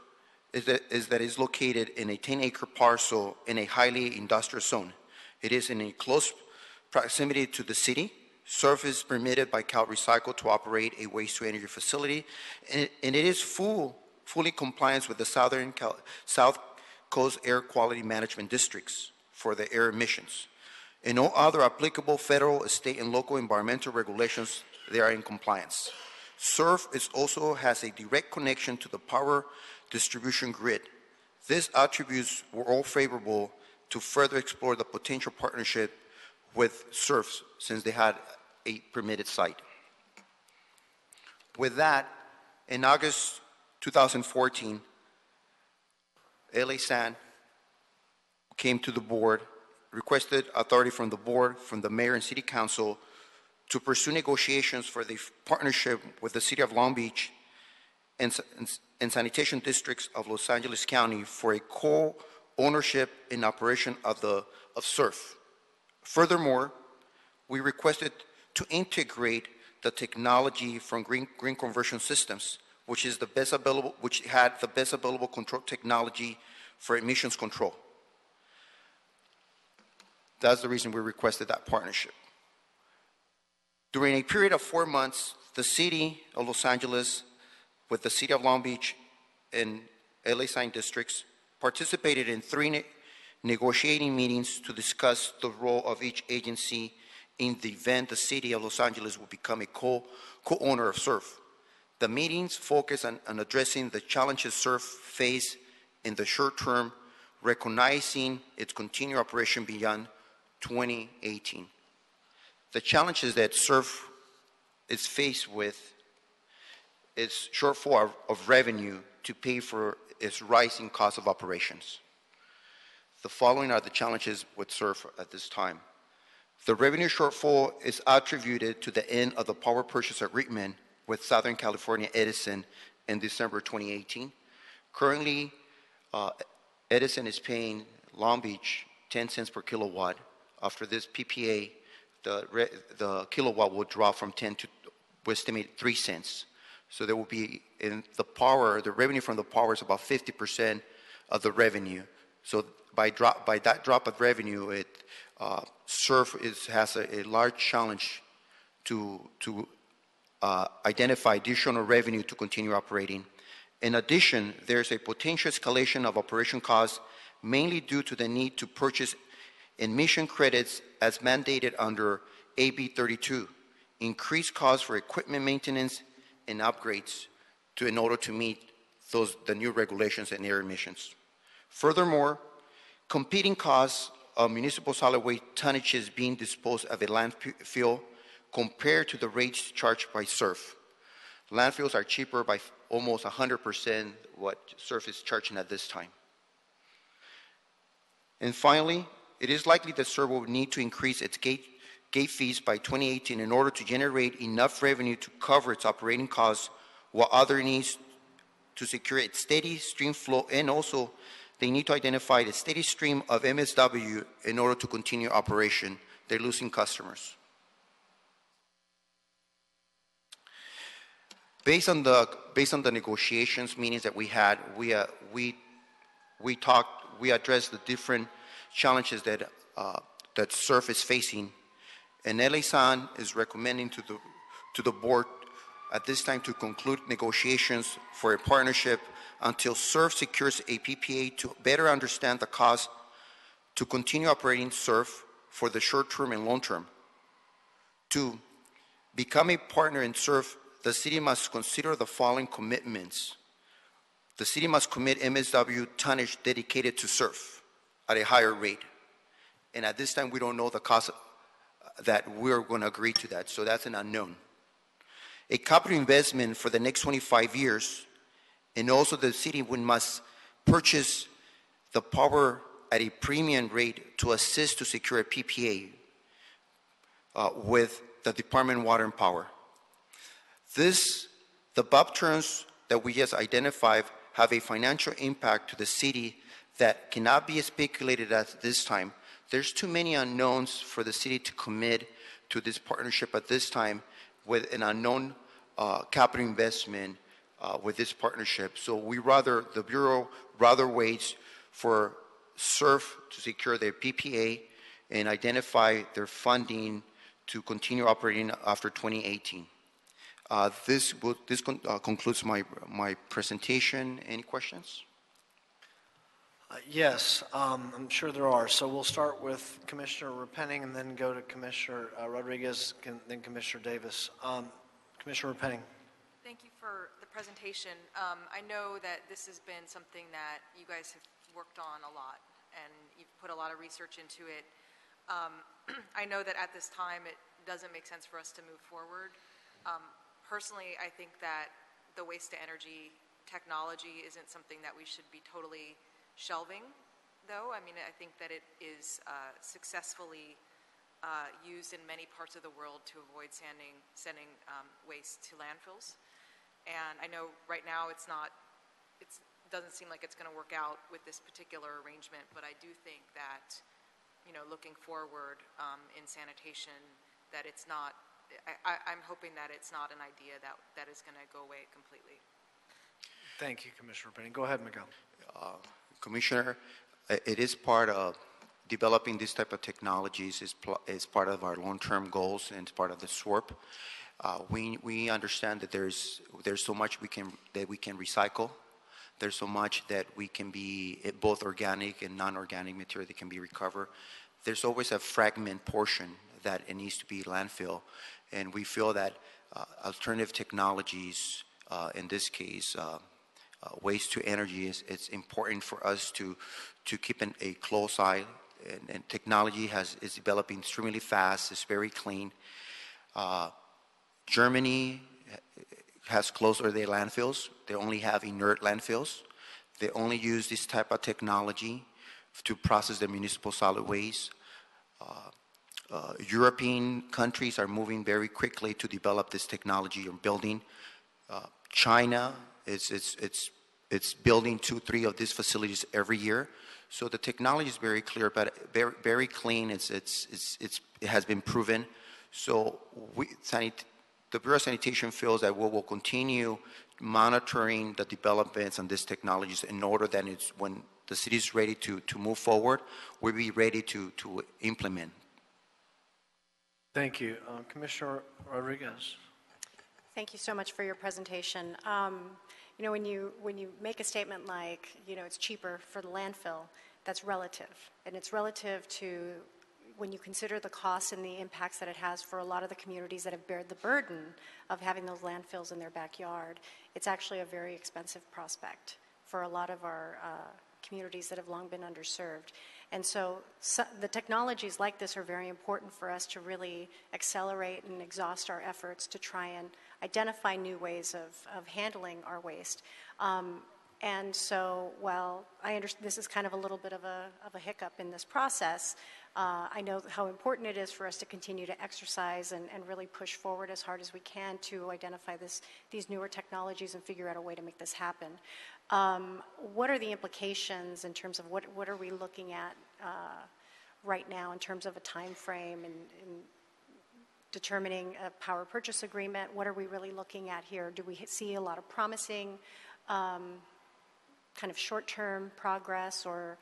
is that, is that it's located in a 10-acre parcel in a highly industrial zone. It is in close proximity to the city. SURF is permitted by Cal Recycle to operate a waste-to-energy facility, and it, and it is full, fully compliant with the Southern Cal, South Coast Air Quality Management Districts for the air emissions. And no other applicable federal, state, and local environmental regulations, they are in compliance. SURF is also has a direct connection to the power distribution grid. These attributes were all favorable to further explore the potential partnership with SURF since they had a permitted site. With that, in August 2014, LA San came to the board, requested authority from the board, from the mayor and city council to pursue negotiations for the partnership with the city of Long Beach and, and sanitation districts of Los Angeles County for a co-ownership and operation of the of SURF. Furthermore, we requested to integrate the technology from Green, Green Conversion Systems, which is the best available, which had the best available control technology for emissions control. That's the reason we requested that partnership. During a period of four months, the city of Los Angeles, with the city of Long Beach and LA Sign districts, participated in three ne negotiating meetings to discuss the role of each agency in the event the city of Los Angeles will become a co- co-owner of SURF. The meetings focus on, on addressing the challenges SURF face in the short term, recognizing its continued operation beyond 2018. The challenges that SURF is faced with is shortfall of revenue to pay for its rising cost of operations. The following are the challenges with SURF at this time. The revenue shortfall is attributed to the end of the power purchase agreement with Southern California Edison in December 2018. Currently, uh, Edison is paying Long Beach 10 cents per kilowatt. After this PPA, the, the kilowatt will drop from 10 to, we estimate 3 cents. So there will be, in the power, the revenue from the power is about 50% of the revenue. So by, drop, by that drop of revenue, it, uh, SURF is, has a, large challenge to, to uh, identify additional revenue to continue operating. In addition, there's a potential escalation of operation costs, mainly due to the need to purchase emission credits as mandated under AB 32, increased costs for equipment maintenance and upgrades to, in order to meet those, the new regulations and air emissions. Furthermore, competing costs of municipal solid waste tonnages being disposed of a landfill compared to the rates charged by SURF. Landfills are cheaper by almost 100% what SURF is charging at this time. And finally, it is likely that SURF will need to increase its gate, gate fees by 2018 in order to generate enough revenue to cover its operating costs while other needs to secure its steady stream flow and also they need to identify the steady stream of MSW in order to continue operation. They're losing customers. Based on the based on the negotiations meetings that we had, we uh, we we talked, we addressed the different challenges that uh, that SURF is facing, and LA is recommending to the to the board at this time to conclude negotiations for a partnership until SURF secures a PPA to better understand the cost to continue operating SURF for the short term and long term. To become a partner in SURF, the city must consider the following commitments. The city must commit MSW tonnage dedicated to SURF at a higher rate. And at this time, we don't know the cost that we're going to agree to that, so that's an unknown. A capital investment for the next 25 years and also the city would must purchase the power at a premium rate to assist to secure a PPA uh, with the Department of Water and Power. This, the above terms that we just identified have a financial impact to the city that cannot be speculated at this time. There's too many unknowns for the city to commit to this partnership at this time with an unknown uh, capital investment uh, with this partnership. So we rather, the Bureau rather waits for SURF to secure their PPA and identify their funding to continue operating after 2018. Uh, This will, this con- uh, concludes my, my presentation. Any questions? Uh, Yes, um, I'm sure there are. So we'll start with Commissioner Repenning and then go to Commissioner uh, Rodriguez, con- then Commissioner Davis. Um, Commissioner Repenning. Thank you for the presentation. Um, I know that this has been something that you guys have worked on a lot, and you've put a lot of research into it. Um, *clears throat* I know that at this time, it doesn't make sense for us to move forward. Um, Personally, I think that the waste-to-energy technology isn't something that we should be totally shelving, though. I mean, I think that it is uh, successfully uh, used in many parts of the world to avoid sending, sending um, waste to landfills. And I know right now it's not, it doesn't seem like it's going to work out with this particular arrangement, but I do think that, you know, looking forward um, in sanitation, that it's not, I, I, I'm hoping that it's not an idea that, that is going to go away completely. Thank you, Commissioner Repenning. Go ahead, Miguel. Uh, Commissioner, it is part of developing this type of technologies is, is part of our long-term goals and it's part of the SWRP. Uh, we, we understand that there's, there's so much we can, that we can recycle. There's so much that we can be, eh, both organic and non-organic material that can be recovered. There's always a fragment portion that it needs to be landfill. And we feel that uh, alternative technologies, uh, in this case, uh, waste to energy is it's important for us to to keep an, a close eye. And, and technology has is developing extremely fast it's very clean. Uh, germany has closed their landfills. They only have inert landfills. They only use this type of technology to process their municipal solid waste. Uh, uh, European countries are moving very quickly to develop this technology and building. Uh, China is it's, it's, it's building two, three of these facilities every year. So the technology is very clear, but very, very clean. It's, it's, it's, it's, it has been proven. So we, sanit- the Bureau of Sanitation feels that we will continue monitoring the developments on these technologies in order that it's, when the city is ready to, to move forward, we'll be ready to, to implement. Thank you. Uh, Commissioner Rodriguez. Thank you so much for your presentation. Um, You know, when you, when you make a statement like, you know, it's cheaper for the landfill, that's relative. And it's relative to when you consider the costs and the impacts that it has for a lot of the communities that have bared the burden of having those landfills in their backyard. It's actually a very expensive prospect for a lot of our uh, communities that have long been underserved. And so, so the technologies like this are very important for us to really accelerate and exhaust our efforts to try and identify new ways of, of handling our waste. Um, and so, while I understand this is kind of a little bit of a, of a hiccup in this process, uh, I know how important it is for us to continue to exercise and, and really push forward as hard as we can to identify this, these newer technologies and figure out a way to make this happen. Um, what are the implications in terms of what, what are we looking at uh, right now in terms of a time frame and, and determining a power purchase agreement? What are we really looking at here? Do we see a lot of promising um, kind of short-term progress, or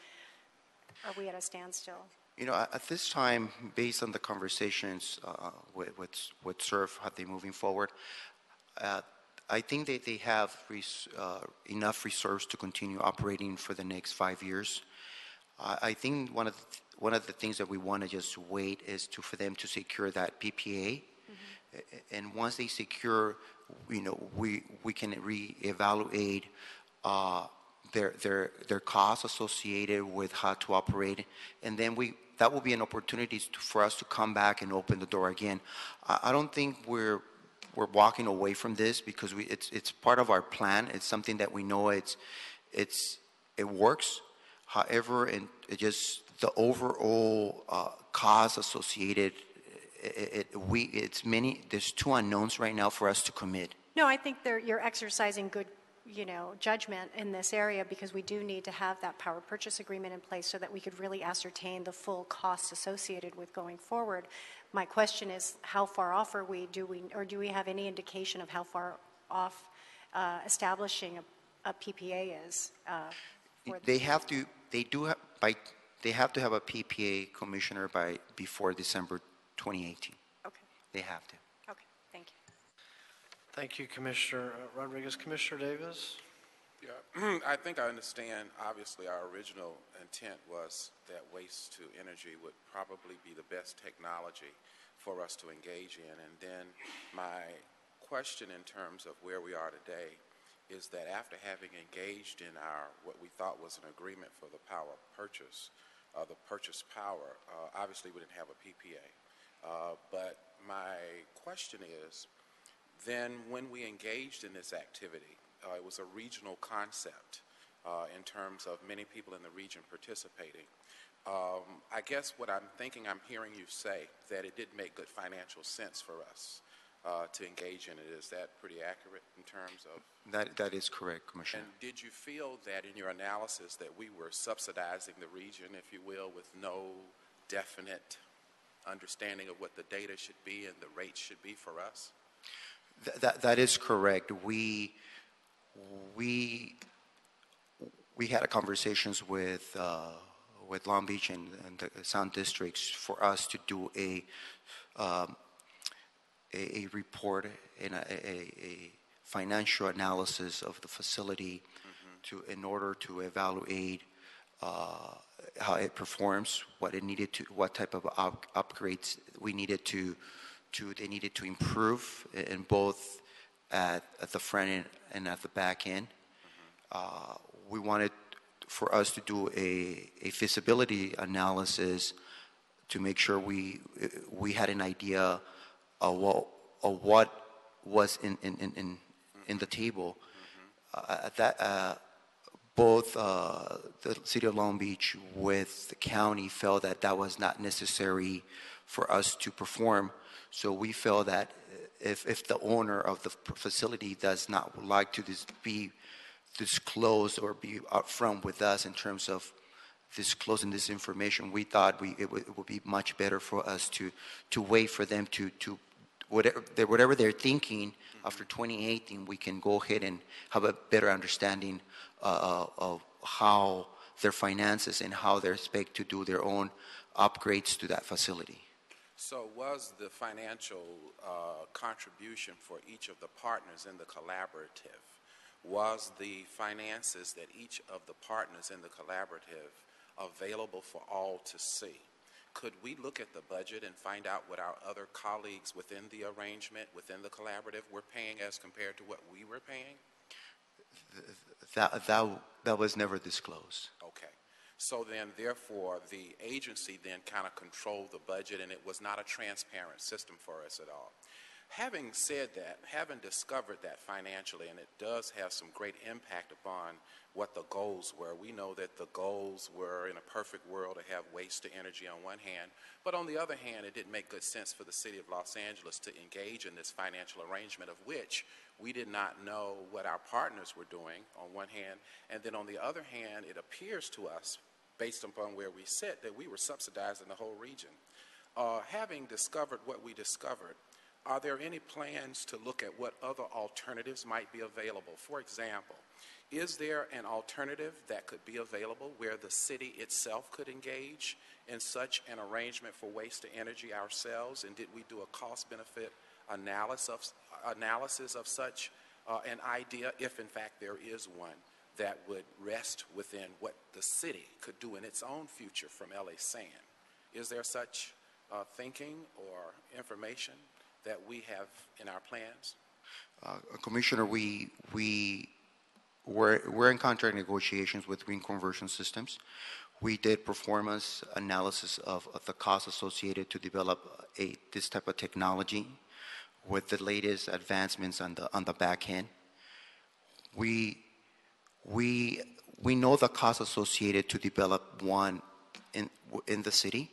are we at a standstill? You know, at this time, based on the conversations uh, with, with, with SERRF, how they moving forward, uh, I think that they have res, uh, enough reserves to continue operating for the next five years. I think one of the, one of the things that we want to just wait is to for them to secure that PPA, A- and once they secure, you know, we we can reevaluate uh, their their their costs associated with how to operate, and then we that will be an opportunity to, for us to come back and open the door again. I, I don't think we're we're walking away from this because we, it's, it's part of our plan. It's something that we know it's, it's, it works. However, and it just the overall uh, cost associated, it, it, we, it's many, there's two unknowns right now for us to commit. No, I think you're exercising good, you know, judgment in this area because we do need to have that power purchase agreement in place so that we could really ascertain the full costs associated with going forward. My question is, how far off are we? Do we, or do we have any indication of how far off uh, establishing a, a PPA is? uh, They have to, they do, have by, they have to have a PPA commissioner by, before December 2018. Okay. They have to. Okay, thank you. Thank you, Commissioner uh, Rodriguez. Commissioner Davis? Yeah, *clears throat* I think I understand. Obviously, our original intent was that waste to energy would probably be the best technology for us to engage in. And then my question in terms of where we are today is that after having engaged in our what we thought was an agreement for the power purchase, uh, the purchase power, uh, obviously we didn't have a PPA. Uh, but my question is, then when we engaged in this activity, uh, it was a regional concept uh, in terms of many people in the region participating. Um, I guess what I'm thinking I'm hearing you say that it did make good financial sense for us to engage in it. Is that pretty accurate in terms of? That, that is correct, Commissioner. And did you feel that in your analysis that we were subsidizing the region, if you will, with no definite understanding of what the data should be and the rates should be for us? Th- That, that is correct. We, we, we had conversations with, uh, with Long Beach and, and the San districts for us to do a, um, a, a report and a, a, a financial analysis of the facility to, in order to evaluate uh, how it performs, what it needed to, what type of up, upgrades we needed to, to, they needed to improve in both at, at the front end and at the back end. Uh, we wanted for us to do a, a feasibility analysis to make sure we, we had an idea of what, of what was in, in, in, in, in the table. Uh, at that, uh, both uh, the city of Long Beach with the county felt that that was not necessary for us to perform. So we felt that if, if the owner of the facility does not like to dis- be disclosed or be upfront with us in terms of disclosing this information, we thought we, it, would, it would be much better for us to, to wait for them to, to whatever, they're, whatever they're thinking after 2018, we can go ahead and have a better understanding uh, of how their finances and how they're expected to do their own upgrades to that facility. So was the financial uh, contribution for each of the partners in the collaborative, was the finances that each of the partners in the collaborative available for all to see? Could we look at the budget and find out what our other colleagues within the arrangement, within the collaborative, were paying as compared to what we were paying? That, that, that was never disclosed. Okay. So then, therefore, the agency then kind of controlled the budget, and it was not a transparent system for us at all. Having said that, having discovered that financially, and it does have some great impact upon what the goals were, we know that the goals were in a perfect world to have waste to energy on one hand, but on the other hand, it didn't make good sense for the city of Los Angeles to engage in this financial arrangement, of which we did not know what our partners were doing on one hand, and then on the other hand, it appears to us, based upon where we sit, that we were subsidizing the whole region. Uh, having discovered what we discovered, are there any plans to look at what other alternatives might be available? For example, is there an alternative that could be available where the city itself could engage in such an arrangement for waste to energy ourselves? And did we do a cost benefit analysis of, analysis of such uh, an idea, if in fact there is one, that would rest within what the city could do in its own future from LA San? Is there such uh, thinking or information that we have in our plans? Uh, Commissioner, we, we, we're, we're in contract negotiations with Green Conversion Systems. We did performance analysis of, of the costs associated to develop a, this type of technology with the latest advancements on the, on the back end. We, we, we know the costs associated to develop one in, in the city.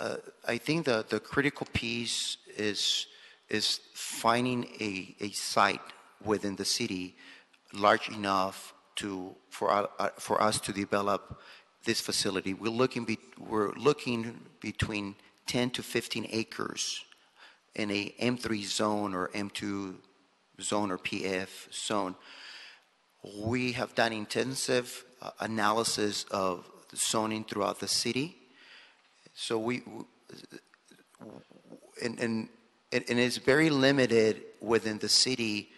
Uh, I think the, the critical piece is, is finding a, a site within the city large enough to, for, uh, for us to develop this facility. We're looking, be, we're looking between 10 to 15 acres in a M3 zone or M2 zone or PF zone. We have done intensive uh, analysis of zoning throughout the city. So we, and, and, and it's very limited within the city,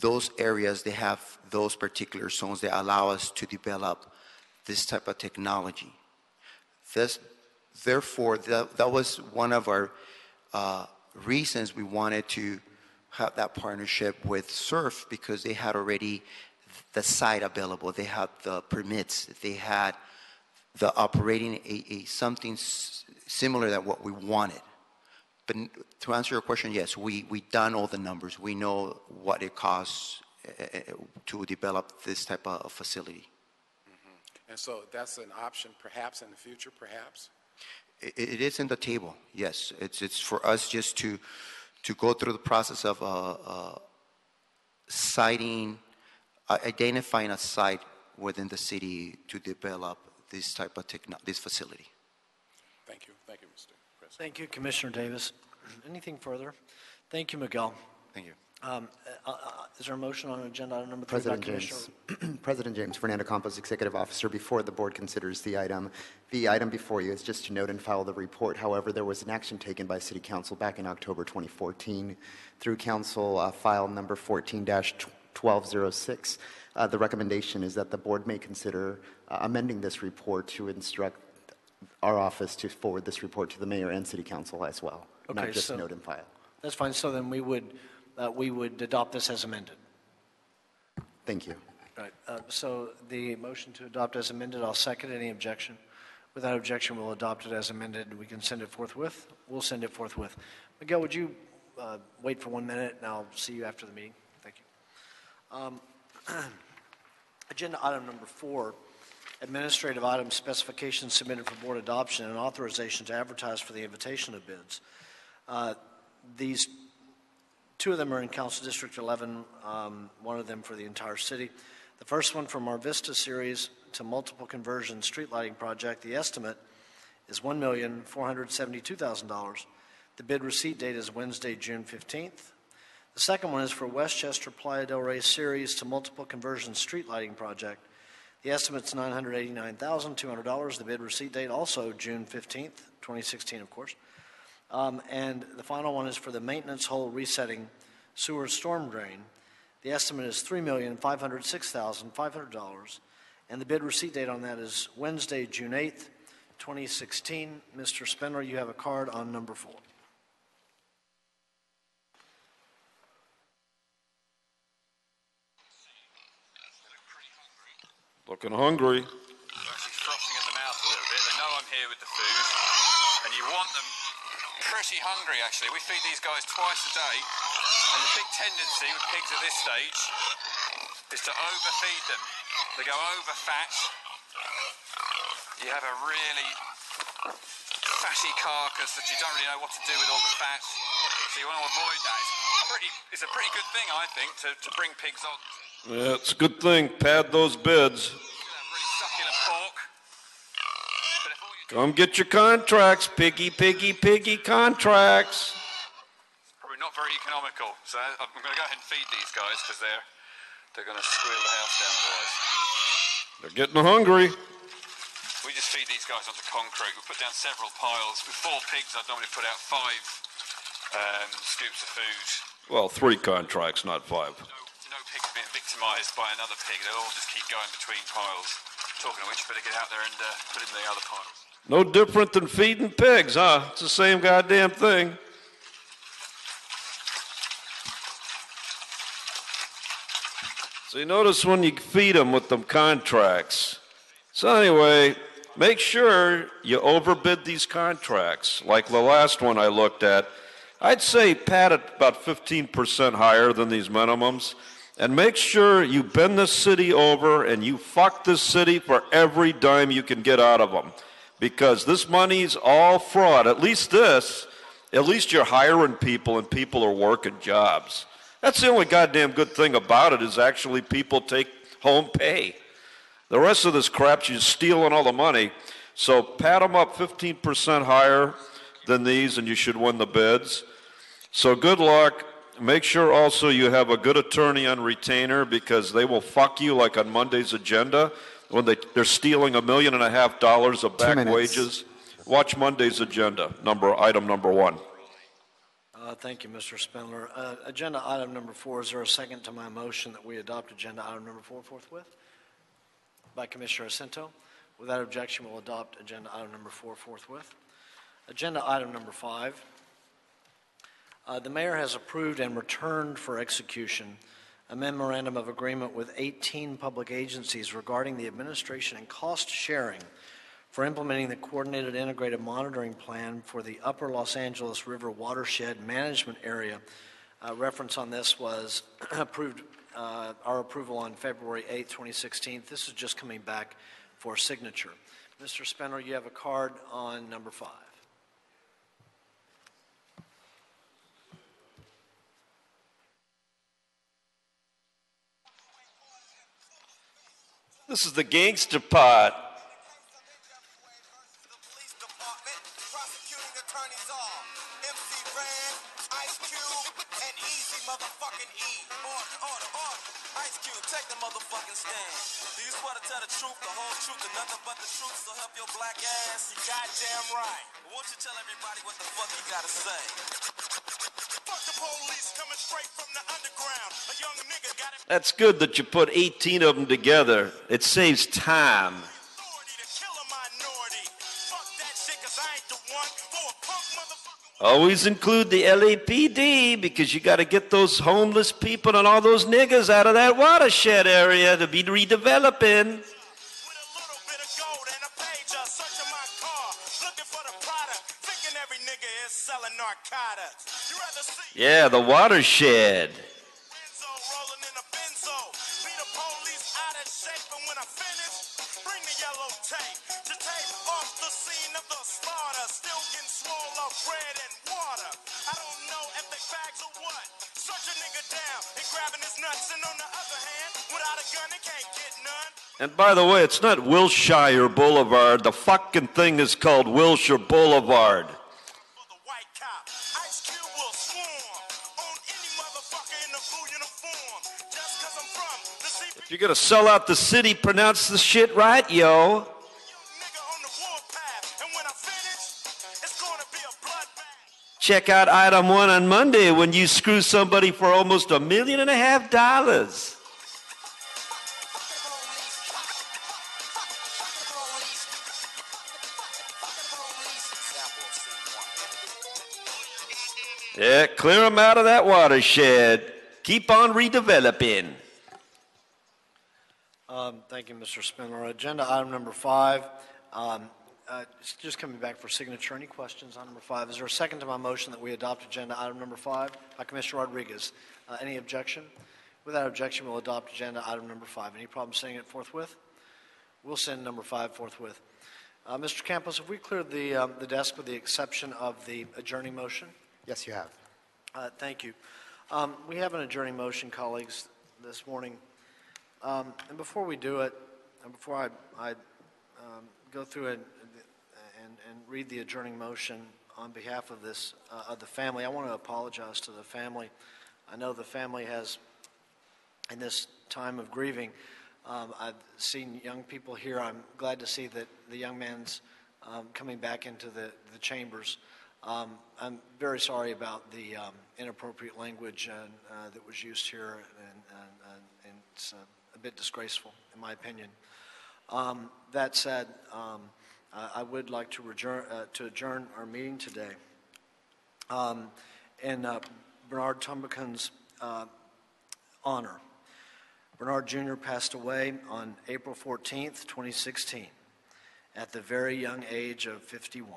those areas, they have those particular zones that allow us to develop this type of technology. This, therefore, that, that was one of our uh, reasons we wanted to have that partnership with SERRF because they had already the site available, they had the permits, they had the operating a, a something similar to what we wanted. But to answer your question, yes, we we done all the numbers. We know what it costs uh, uh, to develop this type of facility. And so that's an option perhaps in the future, perhaps? It, it is in the table. Yes, it's it's for us just to to go through the process of uh, uh, siting, uh, identifying a site within the city to develop this type of facility. Thank you. Thank you, Mr. President. Thank you, Commissioner Davis. Anything further? Thank you, Miguel. Thank you. Um, uh, uh, Is there a motion on agenda item number three by President Commissioner? James, *clears throat* President James, Fernando Campos, Executive Officer, before the board considers the item, the item before you is just to note and file the report. However, there was an action taken by City Council back in October 2014 through Council uh, File Number 14-1206. Uh, The recommendation is that the board may consider uh, amending this report to instruct our office to forward this report to the mayor and City Council as well, Okay, not just so- note and file. That's fine, so then we would, uh, we would adopt this as amended. Thank you. Right, uh, so the motion to adopt as amended, I'll second. Any objection? Without objection, we'll adopt it as amended. We can send it forthwith. We'll send it forthwith. Miguel, would you uh, wait for one minute, and I'll see you after the meeting? Thank you. Um, *clears throat* Agenda item number four, administrative items specifications submitted for board adoption and authorization to advertise for the invitation of bids. Uh, These Two of them are in Council District 11, um, one of them for the entire city. The first one from our Vista series to multiple conversion street lighting project, the estimate is $1,472,000. The bid receipt date is Wednesday, June 15th. The second one is for Westchester Playa del Rey series to multiple conversion street lighting project. The estimate's $989,200. The bid receipt date also June 15th, 2016, of course. Um, And the final one is for the maintenance hole resetting sewer storm drain. The estimate is $3,506,500, and the bid receipt date on that is Wednesday, June 8th, 2016. Mr. Spindler, you have a card on number four. Looking hungry. actually frothing at the mouth a little bit. They know I'm here with the food, and you want them pretty hungry, actually. We feed these guys twice a day, and the big tendency with pigs at this stage is to overfeed them. They go over fat. You have a really fatty carcass that you don't really know what to do with all the fat, so you want to avoid that. It's, pretty, it's a pretty good thing, I think, to, to bring pigs on. Yeah, it's a good thing. Pad those bids. Come get your contracts, piggy, piggy, piggy contracts. probably not very economical. So I'm going to go ahead and feed these guys because they're they're going to squeal the house down otherwise. They're getting hungry. We just feed these guys onto concrete. We put down several piles. With four pigs, I'd normally put out five um, scoops of food. Well, three contracts, not five. No victimised by another pig. They'll all just keep going between piles. Talking of which, better get out there and uh, put in the other piles. No different than feeding pigs, huh? It's the same goddamn thing. So you notice when you feed them with them contracts. So anyway, make sure you overbid these contracts. Like the last one I looked at, I'd say pat it about 15% higher than these minimums. And make sure you bend this city over and you fuck this city for every dime you can get out of them. Because this money's all fraud. At least this, at least you're hiring people and people are working jobs. That's the only goddamn good thing about it is actually people take home pay. The rest of this crap, you're stealing all the money. So pat them up 15% higher than these, and you should win the bids. So good luck. Make sure also you have a good attorney on retainer because they will fuck you like on Monday's agenda when they, they're stealing a million and a half dollars of back wages. Watch Monday's agenda, number item number one. Uh, Thank you, Mr. Spindler. Uh, Agenda item number four, is there a second to my motion that we adopt agenda item number four forthwith? By Commissioner Jacinto. Without objection, we'll adopt agenda item number four forthwith. Agenda item number five. Uh, The mayor has approved and returned for execution a memorandum of agreement with 18 public agencies regarding the administration and cost sharing for implementing the coordinated integrated monitoring plan for the Upper Los Angeles River Watershed Management Area. Uh, Reference on this was *clears throat* approved, uh, our approval on February 8, 2016. This is just coming back for signature. Mr. Spindler, you have a card on number five. This is the gangster part. Prosecuting attorneys are MC Ren, Ice Cube, and Eazy motherfucking E. Order, order, order. Ice Cube, take the motherfucking stand. Do you swear to tell the truth, the whole truth, and nothing but the truth, so help your black ass? You goddamn right. Won't you tell everybody what the fuck you gotta say? That's good that you put 18 of them together. It saves time. Always include the LAPD because you got to get those homeless people and all those niggas out of that watershed area to be redeveloping. Can't watershed. And by the way, it's not Wilshire Boulevard. The fucking thing is called Wilshire Boulevard. If you're gonna sell out the city, pronounce the shit right, yo. Check out item one on Monday when you screw somebody for almost a million and a half dollars. Yeah, clear them out of that watershed. Keep on redeveloping. Um, Thank you, Mr. Spindler. Agenda item number five, um, uh, it's just coming back for signature. Any questions on number five? Is there a second to my motion that we adopt agenda item number five by Commissioner Rodriguez? Uh, Any objection? Without objection, we'll adopt agenda item number five. Any problem saying it forthwith? We'll send number five forthwith. Uh, Mr. Campos, have we cleared the um, the desk with the exception of the adjourning motion? Yes, you have. Uh, Thank you. Um, We have an adjourning motion, colleagues, this morning. Um, And before we do it, and before I I um, go through it and and read the adjourning motion on behalf of this, uh, of the family, I want to apologize to the family. I know the family has, in this time of grieving, um, I've seen young people here. I'm glad to see that the young man's um, coming back into the the chambers. Um, I'm very sorry about the um, inappropriate language uh, uh, that was used here, and, and, and it's uh, a bit disgraceful, in my opinion. Um, that said, um, I would like to adjourn, uh, to adjourn our meeting today. Um, in uh, Bernard Tumbacon's uh, honor. Bernard Jr. passed away on April 14th, 2016, at the very young age of 51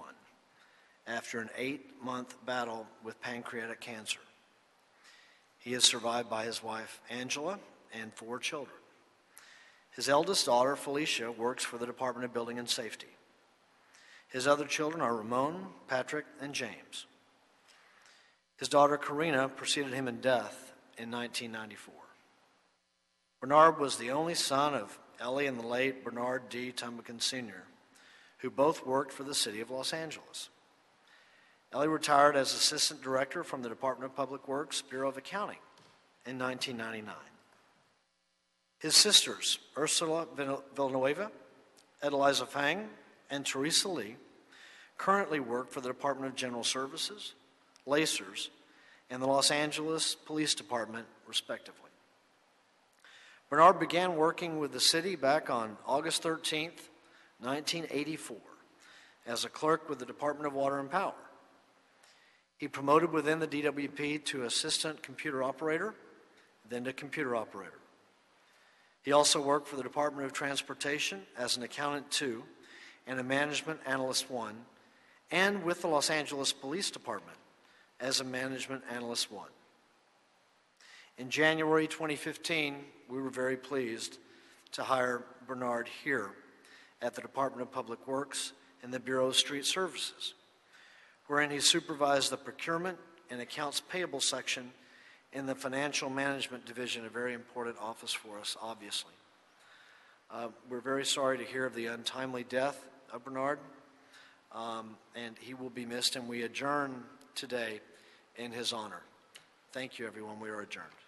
after an eight month battle with pancreatic cancer. He is survived by his wife, Angela, and four children. His eldest daughter, Felicia, works for the Department of Building and Safety. His other children are Ramon, Patrick, and James. His daughter, Karina, preceded him in death in 1994. Bernard was the only son of Ellie and the late Bernard D. Tumbican Sr., who both worked for the city of Los Angeles. Ellie retired as assistant director from the Department of Public Works Bureau of Accounting in 1999. His sisters, Ursula Villanueva, Edeliza Fang, and Teresa Lee, currently work for the Department of General Services, LACERS, and the Los Angeles Police Department, respectively. Bernard began working with the city back on August 13, 1984, as a clerk with the Department of Water and Power. He promoted within the DWP to assistant computer operator, then to computer operator. He also worked for the Department of Transportation as an accountant two and a management analyst one, and with the Los Angeles Police Department as a management analyst one. In January 2015, we were very pleased to hire Bernard here at the Department of Public Works and the Bureau of Street Services, wherein he supervised the procurement and accounts payable section in the Financial Management Division, a very important office for us, obviously. Uh, we're very sorry to hear of the untimely death of Bernard, um, and he will be missed, and we adjourn today in his honor. Thank you, everyone. We are adjourned.